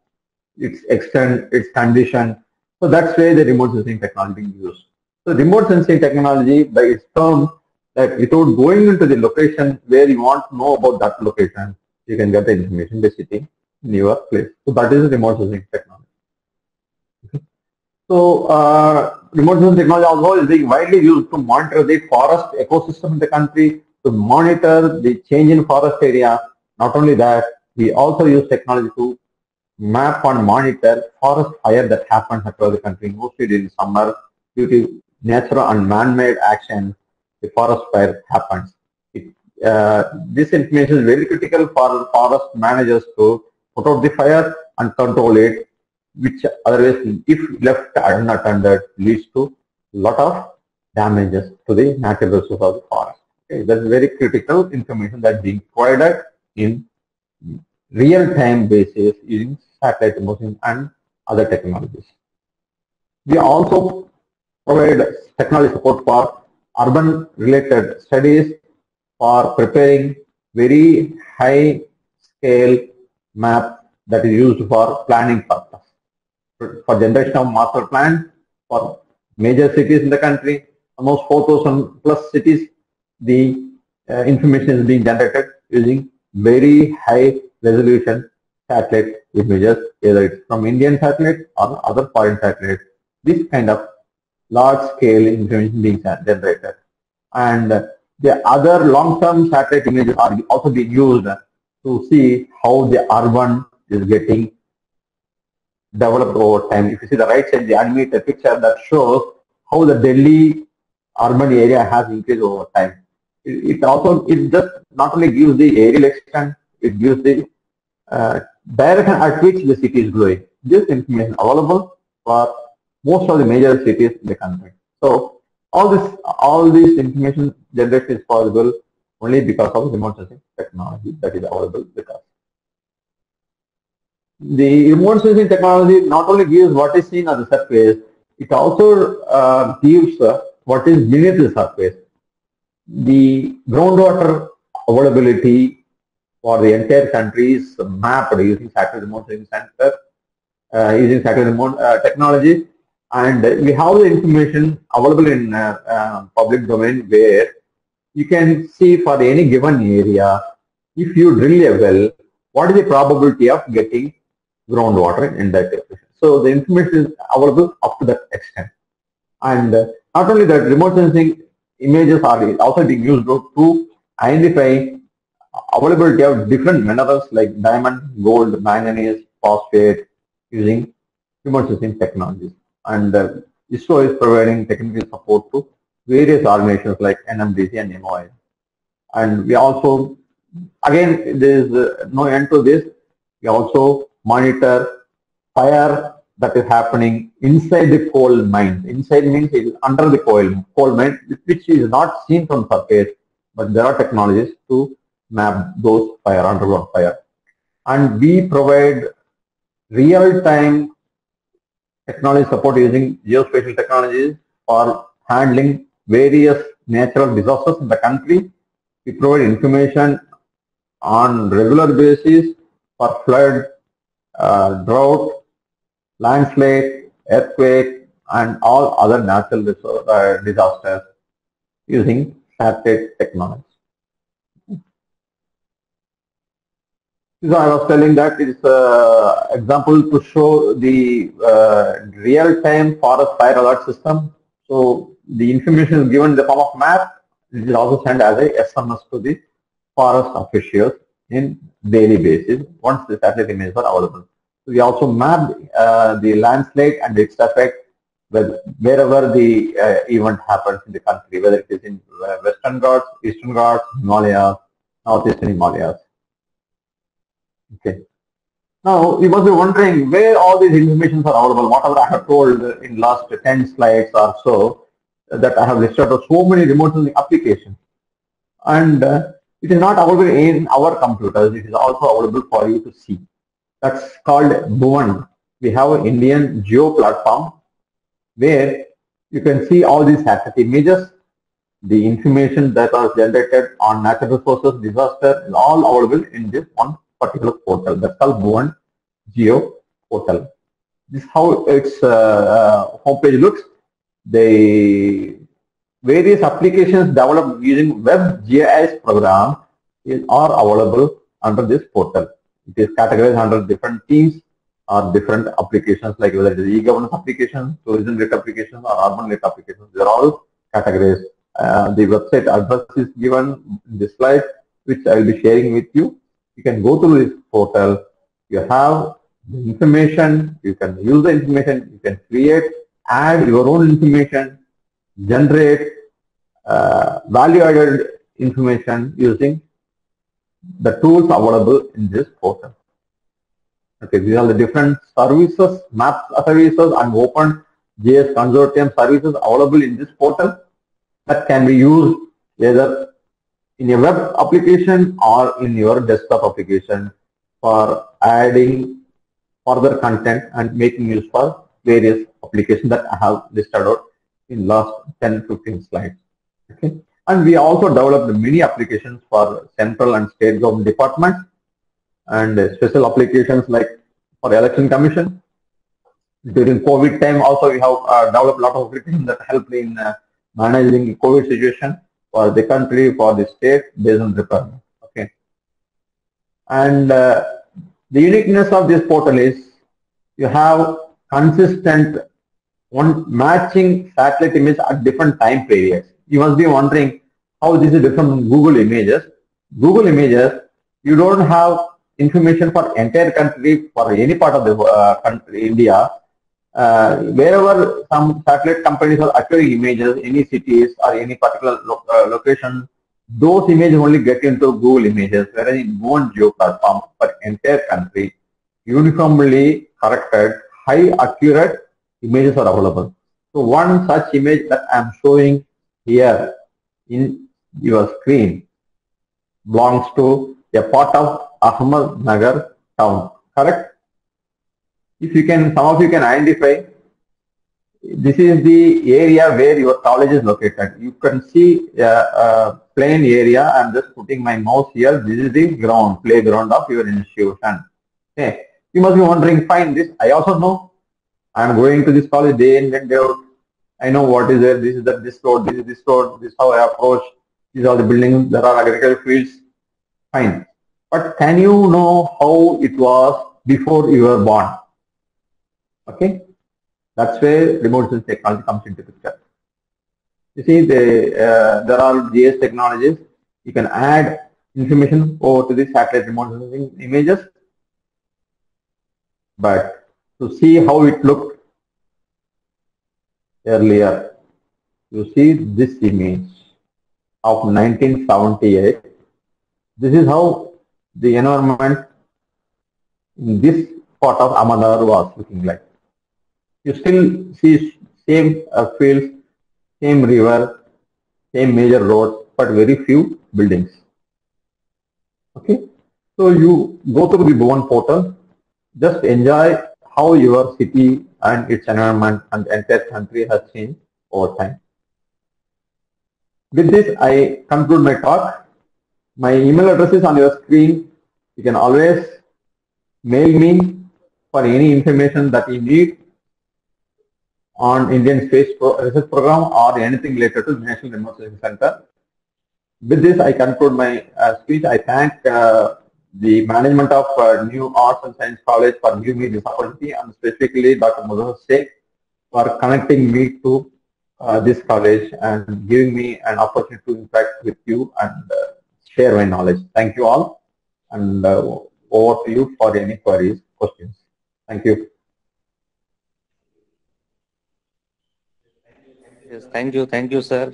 its extent, its condition. So that's where the remote sensing technology is used. So remote sensing technology by its term that without going into the location where you want to know about that location, you can get the information by sitting in your place. So that is the remote sensing technology. So uh, remote sensing technology also is being widely used to monitor the forest ecosystem in the country, to monitor the change in forest area. Not only that, we also use technology to map and monitor forest fire that happens across the country, mostly during summer due to natural and man-made action. The forest fire happens. It, uh, this information is very critical for forest managers to put out the fire and control it, which otherwise, if left unattended, leads to lot of damages to the natural resources of the forest. Okay, that's very critical information that being provided in real-time basis using satellite imaging and other technologies. We also provide technology support for urban related studies for preparing very high scale map that is used for planning purpose. For generation of master plan for major cities in the country, almost 4,000 plus cities, the uh, information is being generated using very high resolution satellite images, either it's from Indian satellites or other foreign satellites. This kind of large scale information being generated. And the other long-term satellite images are also being used to see how the urban is getting developed over time. If you see the right side, the animated picture that shows how the Delhi urban area has increased over time. It, also, it just not only gives the aerial extent, it gives the uh, direction at which the city is growing. This information available for most of the major cities in the country. So all this, all this information generation is possible only because of the remote sensing technology that is available us. The remote sensing technology not only gives what is seen on the surface, it also uh, gives uh, what is beneath the surface. The groundwater availability for the entire country is mapped using satellite remote sensing center, uh, using satellite remote uh, technology, and we have the information available in uh, uh, public domain where you can see for any given area, if you drill a well, what is the probability of getting groundwater in that area. So the information is available up to that extent. And uh, not only that, remote sensing images are also being used to identify availability of different minerals like diamond, gold, manganese, phosphate using remote sensing technologies. And uh, ISRO is providing technical support to various organizations like NMDC and MOI. And we also, again, there is uh, no end to this. We also monitor fire that is happening inside the coal mine. Inside means it is under the coal, coal mine, which is not seen from surface, but there are technologies to map those fire, underground fire. And we provide real-time technology support using geospatial technologies for handling various natural disasters in the country. We provide information on regular basis for flood, uh, drought, landslide, earthquake, and all other natural uh, disasters using satellite technology. So I was telling that it is an uh, example to show the uh, real-time forest fire alert system. So the information is given in the form of map. It is also sent as a SMS to the forest officials in daily basis once the satellite images are available. We also map uh, the landslide and its effect wherever the uh, event happens in the country, whether it is in uh, Western Ghats, Eastern Ghats, Himalayas, Northeastern Himalayas. Okay. Now, you must be wondering where all these informations are available. Whatever I have told in last 10 slides or so, that I have listed so many remote sensing applications. And uh, it is not available in our computers. It is also available for you to see. That's called Bhuvan. We have an Indian geo platform where you can see all these satellite images, the information that are generated on natural resources, disaster, is all available in this one particular portal. That's called Bhuvan Geo portal. This is how its uh, uh, homepage looks. The various applications developed using Web GIS program is, are available under this portal. It is categorized under different teams or different applications like whether it is e-governance applications, tourism related applications or urban related applications. They are all categorized Uh, the website address is given in this slide, which I will be sharing with you. You can go through this portal. You have the information. You can use the information. You can create, add your own information, generate uh, value-added information using the tools available in this portal. Okay, these are the different services, map services and open JS consortium services available in this portal that can be used either in a web application or in your desktop application for adding further content and making use for various applications that I have listed out in last 10 15 slides. Okay. And we also developed many applications for central and state government departments and special applications like for election commission. During COVID time also we have uh, developed a lot of applications that help in uh, managing COVID situation for the country, for the state based on requirement. Okay. And uh, the uniqueness of this portal is you have consistent one matching satellite image at different time periods. You must be wondering how this is different from Google Images. Google Images, you don't have information for entire country for any part of the uh, country, India. Uh, wherever some satellite companies are acquiring images, any cities or any particular lo uh, location, those images only get into Google Images, whereas in one geo platform for entire country, uniformly corrected, high accurate images are available. So one such image that I am showing here in your screen belongs to a part of Ahmednagar town, correct? If you can, some of you can identify, this is the area where your college is located. You can see a, a plain area. I'm just putting my mouse here. This is the ground, playground of your institution. Okay. You must be wondering, fine, this I also know. I'm going to this college day in and day out. I know what is there. This is the this road. This is this road. This is how I approach. These are the buildings. There are agricultural fields. Fine. But can you know how it was before you were born? Okay. That's where remote sensing technology comes into picture. You see, the, uh, there are GS technologies. You can add information over to the satellite remote sensing images. But to see how it looked earlier, you see this image of 1978. This is how the environment in this part of Ahmednagar was looking like. You still see same fields, same river, same major roads, but very few buildings. Okay, so you go through the Bhuvan portal, just enjoy how your city and its environment and entire country has changed over time. With this, I conclude my talk. My email address is on your screen. You can always mail me for any information that you need on Indian Space Research Program or anything related to National Remote Sensing Center. With this, I conclude my uh, speech. I thank uh, the management of uh, New Arts and Science College for giving me this opportunity and specifically Dr. Mudassar Shaikh for connecting me to uh, this college and giving me an opportunity to interact with you and uh, share my knowledge. Thank you all and uh, over to you for any queries, questions. Thank you. Yes, thank you, thank you, sir.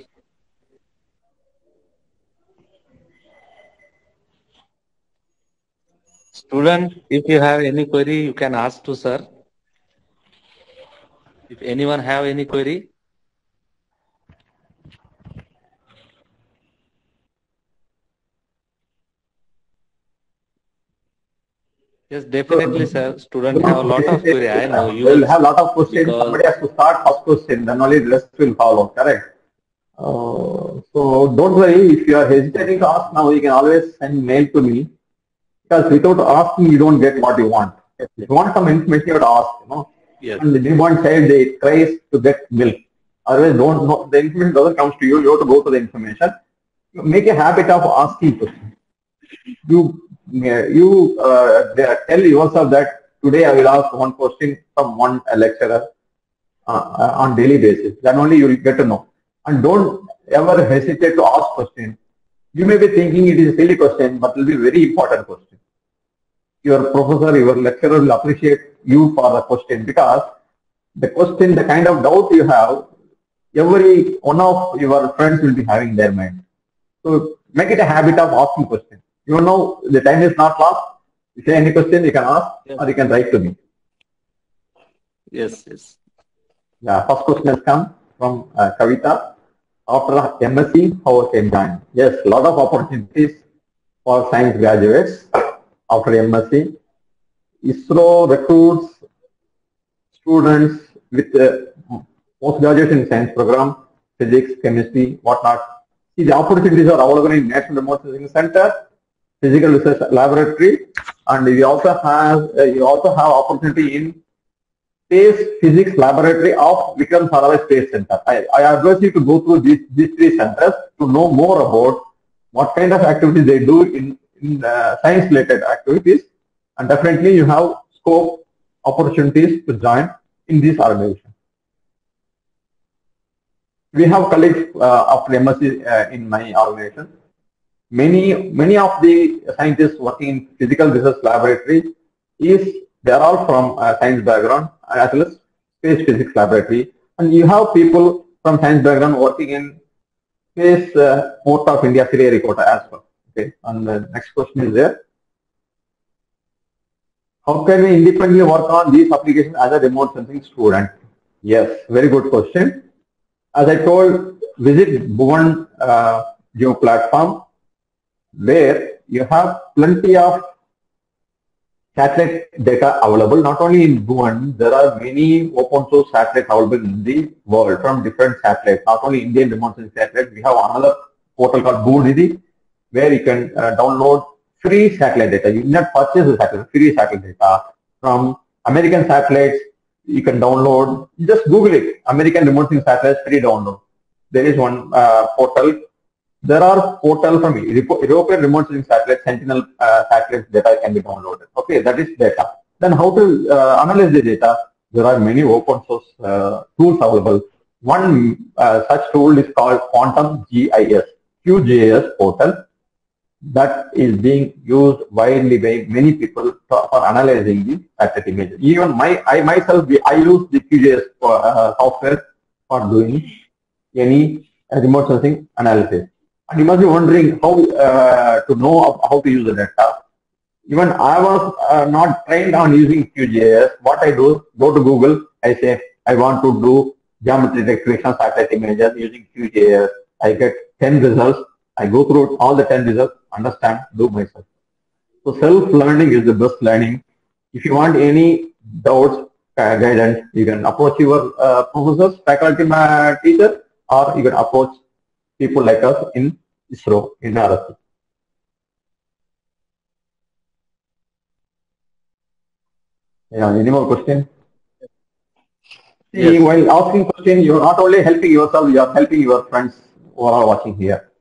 Student, if you have any query, you can ask to sir. If anyone have any query, yes, definitely, sir. Student have a lot of query. I know you will have a lot of questions. Somebody has to start first question, then only the rest will follow. Correct. Uh, so don't worry. If you are hesitating to ask now, you can always send mail to me. Because without asking, you don't get what you want. If you want some information, you have to ask. You know. Yes. And the newborn child they tries to get milk. Otherwise, don't know the information doesn't come to you. You have to go to the information. Make a habit of asking questions. You you uh, tell yourself that today I will ask one question from one lecturer uh, uh, on daily basis. Then only you will get to know. And don't ever hesitate to ask question. You may be thinking it is a silly question, but it will be very important question. Your professor, your lecturer will appreciate you for the question because the question, the kind of doubt you have, every one of your friends will be having their mind. So make it a habit of asking questions. You know the time is not lost. If you have any question, you can ask Yes. or you can write to me. Yes, yes. Yeah, first question has come from uh, Kavita. After MSc, how can join? Yes, lot of opportunities for science graduates after MSc. ISRO recruits students with uh, post-graduation in science program, physics, chemistry, whatnot. See, the opportunities are available in National Remote Sensing Center, Physical Research Laboratory, and you also have uh, you also have opportunity in Space Physics Laboratory of Vikram Sarabhai Space Center. I, I advise you to go through these, these three centers to know more about what kind of activities they do in, in uh, science related activities and definitely you have scope opportunities to join in these organizations. We have colleagues uh, of MSc uh, in my organization. Many, many of the scientists working in physical research laboratory is they are all from science background as well as space physics laboratory. And you have people from science background working in space uh, port of India Sriharikota as well. Okay. And the next question is there. How can we independently work on these applications as a remote sensing student? Yes, very good question. As I told, visit Bhuvan uh, Geo platform where you have plenty of satellite data available. Not only in Bhuvan, there are many open source satellites available in the world from different satellites. Not only Indian remote sensing satellite, we have another portal called Bhoonidhi where you can uh, download free satellite data. You not purchase the satellite, free satellite data from American satellites. You can download. Just Google it. American remote sensing satellites free download. There is one uh, portal. There are portal from Euro- European remote sensing satellite, Sentinel uh, satellite data can be downloaded. Okay, that is data. Then how to uh, analyze the data? There are many open source uh, tools available. One uh, such tool is called Quantum GIS, QGIS portal that is being used widely by many people for, for analyzing the satellite images. Even my, I myself, I use the QGIS uh, software for doing any remote sensing analysis. And you must be wondering how uh, to know how to use the data. Even I was uh, not trained on using QGIS. What I do, go to Google, I say, I want to do geometric correction satellite images using QGIS. I get 10 results. I go through all the 10 results, understand, do myself. So self-learning is the best learning. If you want any doubts, uh, guidance, you can approach your uh, professors, faculty, teacher, or you can approach people like us in ISRO, in RSC. Yeah, any more question? See, Yes. while asking question, you're not only helping yourself, you are helping your friends who are watching here.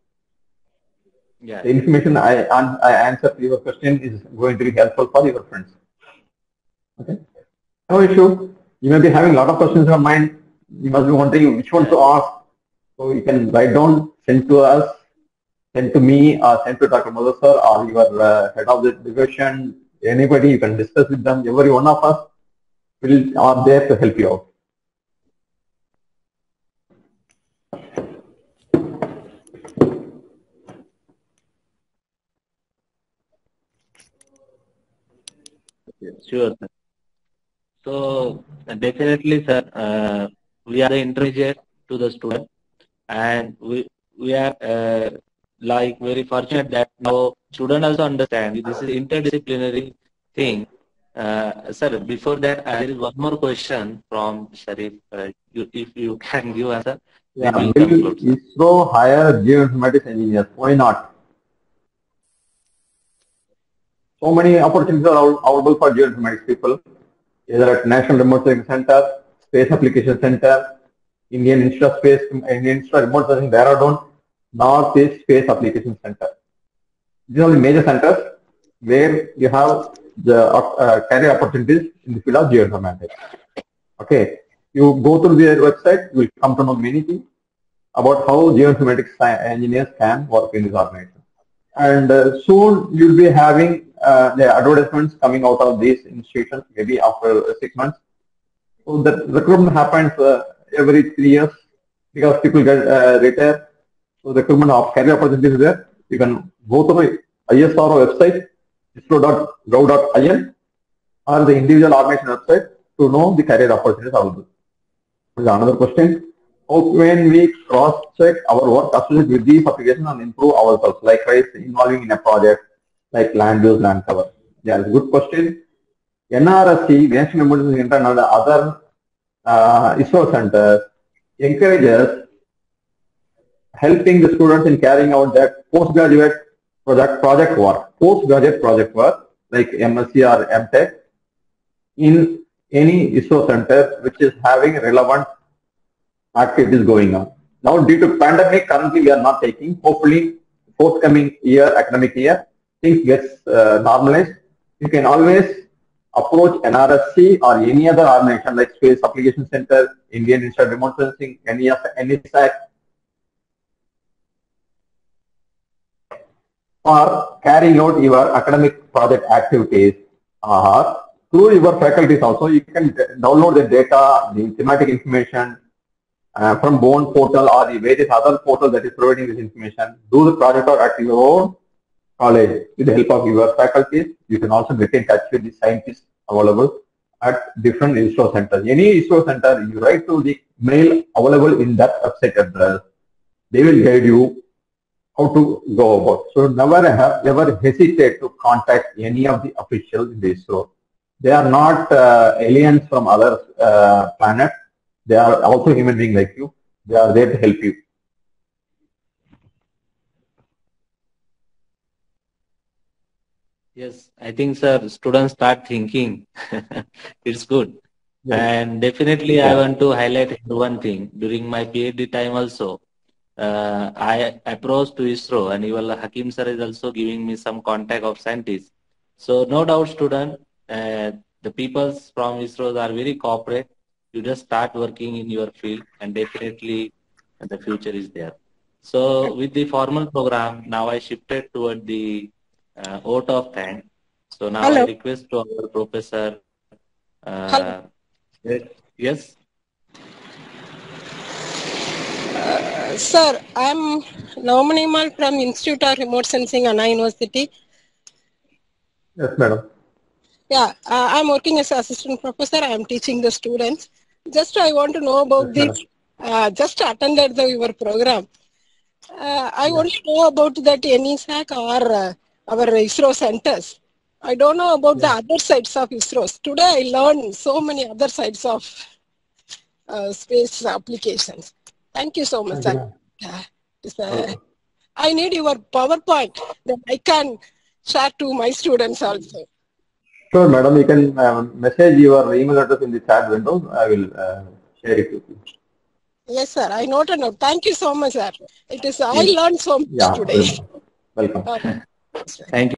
Yeah. The information I, I answer to your question is going to be helpful for your friends. Okay. No issue. You may be having a lot of questions in your mind. You must be wondering which one to ask. So you can write down, send to us, send to me, or send to Dr. Madhu sir, or your uh, head of the division, anybody. You can discuss with them. Every one of us will are there to help you out. Sure, sir. So uh, definitely, sir, uh, we are the intermediate to the student, and we we are uh, like very fortunate that now student also understand this is interdisciplinary thing. Uh, sir, before that, there is one more question from Sharif. Uh, you, if you can give answer, Yeah, will. ISRO hire geoinformatics engineers? Why not? So many opportunities are available for geoinformatics people, either at National Remote Sensing Center, Space Application Center, Indian of Space, Indian of Remote Sensing, Dehradun, Northeast Space Application Center. These are the major centers where you have the uh, career opportunities in the field of geoinformatics. Okay, you go through their website, you will come to know many things. about how geoinformatics engineers can work in this organization. And uh, soon you'll be having uh, the advertisements coming out of these institutions, maybe after six months. So the recruitment happens uh, every three years because people get uh, retire. So the recruitment of career opportunities is there. You can go to the ISRO website, isro.gov.in or the individual organization website to know the career opportunities available. Another question. How can we cross-check our work associated with these applications and improve ourselves, like likewise involving in a project like land use, land cover? Yeah, good question. NRSC, National Emergency Center and other uh, ISRO centers encourages helping the students in carrying out their postgraduate project project work, postgraduate project work like MSc or MTech in any ISRO center which is having relevant activities going on. Now due to pandemic currently we are not taking, hopefully forthcoming year, academic year, things gets uh, normalized. You can always approach NRSC or any other organization like Space Application Center, Indian Institute of Remote Sensing, any of NESAC for carrying out your academic project activities or through your faculties also you can download the data, the thematic information uh, from Bhuvan portal or the various other portal that is providing this information. Do the project or at your own college with the help of your faculties. You can also get in touch with the scientists available at different ISRO centers. Any ISRO center, you write to the mail available in that website address. They will guide you how to go about. So never have, hesitate to contact any of the officials in the ISRO. They are not uh, aliens from other uh, planets. They are also human beings like you. They are there to help you. Yes, I think, sir, students start thinking. it's good. Yes. And definitely, I want to highlight one thing. During my PhD time also, uh, I approached to ISRO and even Hakeem sir is also giving me some contact of scientists. So no doubt, student, uh, the people from ISRO are very corporate. You just start working in your field and definitely the future is there. So with the formal program, now I shifted toward the uh, vote of thanks. So now Hello. I request to our professor. Uh, Hello. Yes. Sir, I'm Naumanimal from Institute of Remote Sensing, Anna University. Yes, madam. Yeah, uh, I'm working as assistant professor. I'm teaching the students. Just I want to know about Yes, this. Uh, just attended the, your program. Uh, I want to know about that NESAC or uh, our ISRO centers. I don't know about the other sides of ISROs. Today I learned so many other sides of uh, space applications. Thank you so much, Thank you, sir. ma'am. Yeah, it's, uh, I need your PowerPoint that I can share to my students also. Sure, madam. You can uh, message your email address in the chat window. I will uh, share it with you. Yes, sir. I noted note. Thank you so much, sir. It is I learned so much Yeah, today. welcome. welcome. Thank you.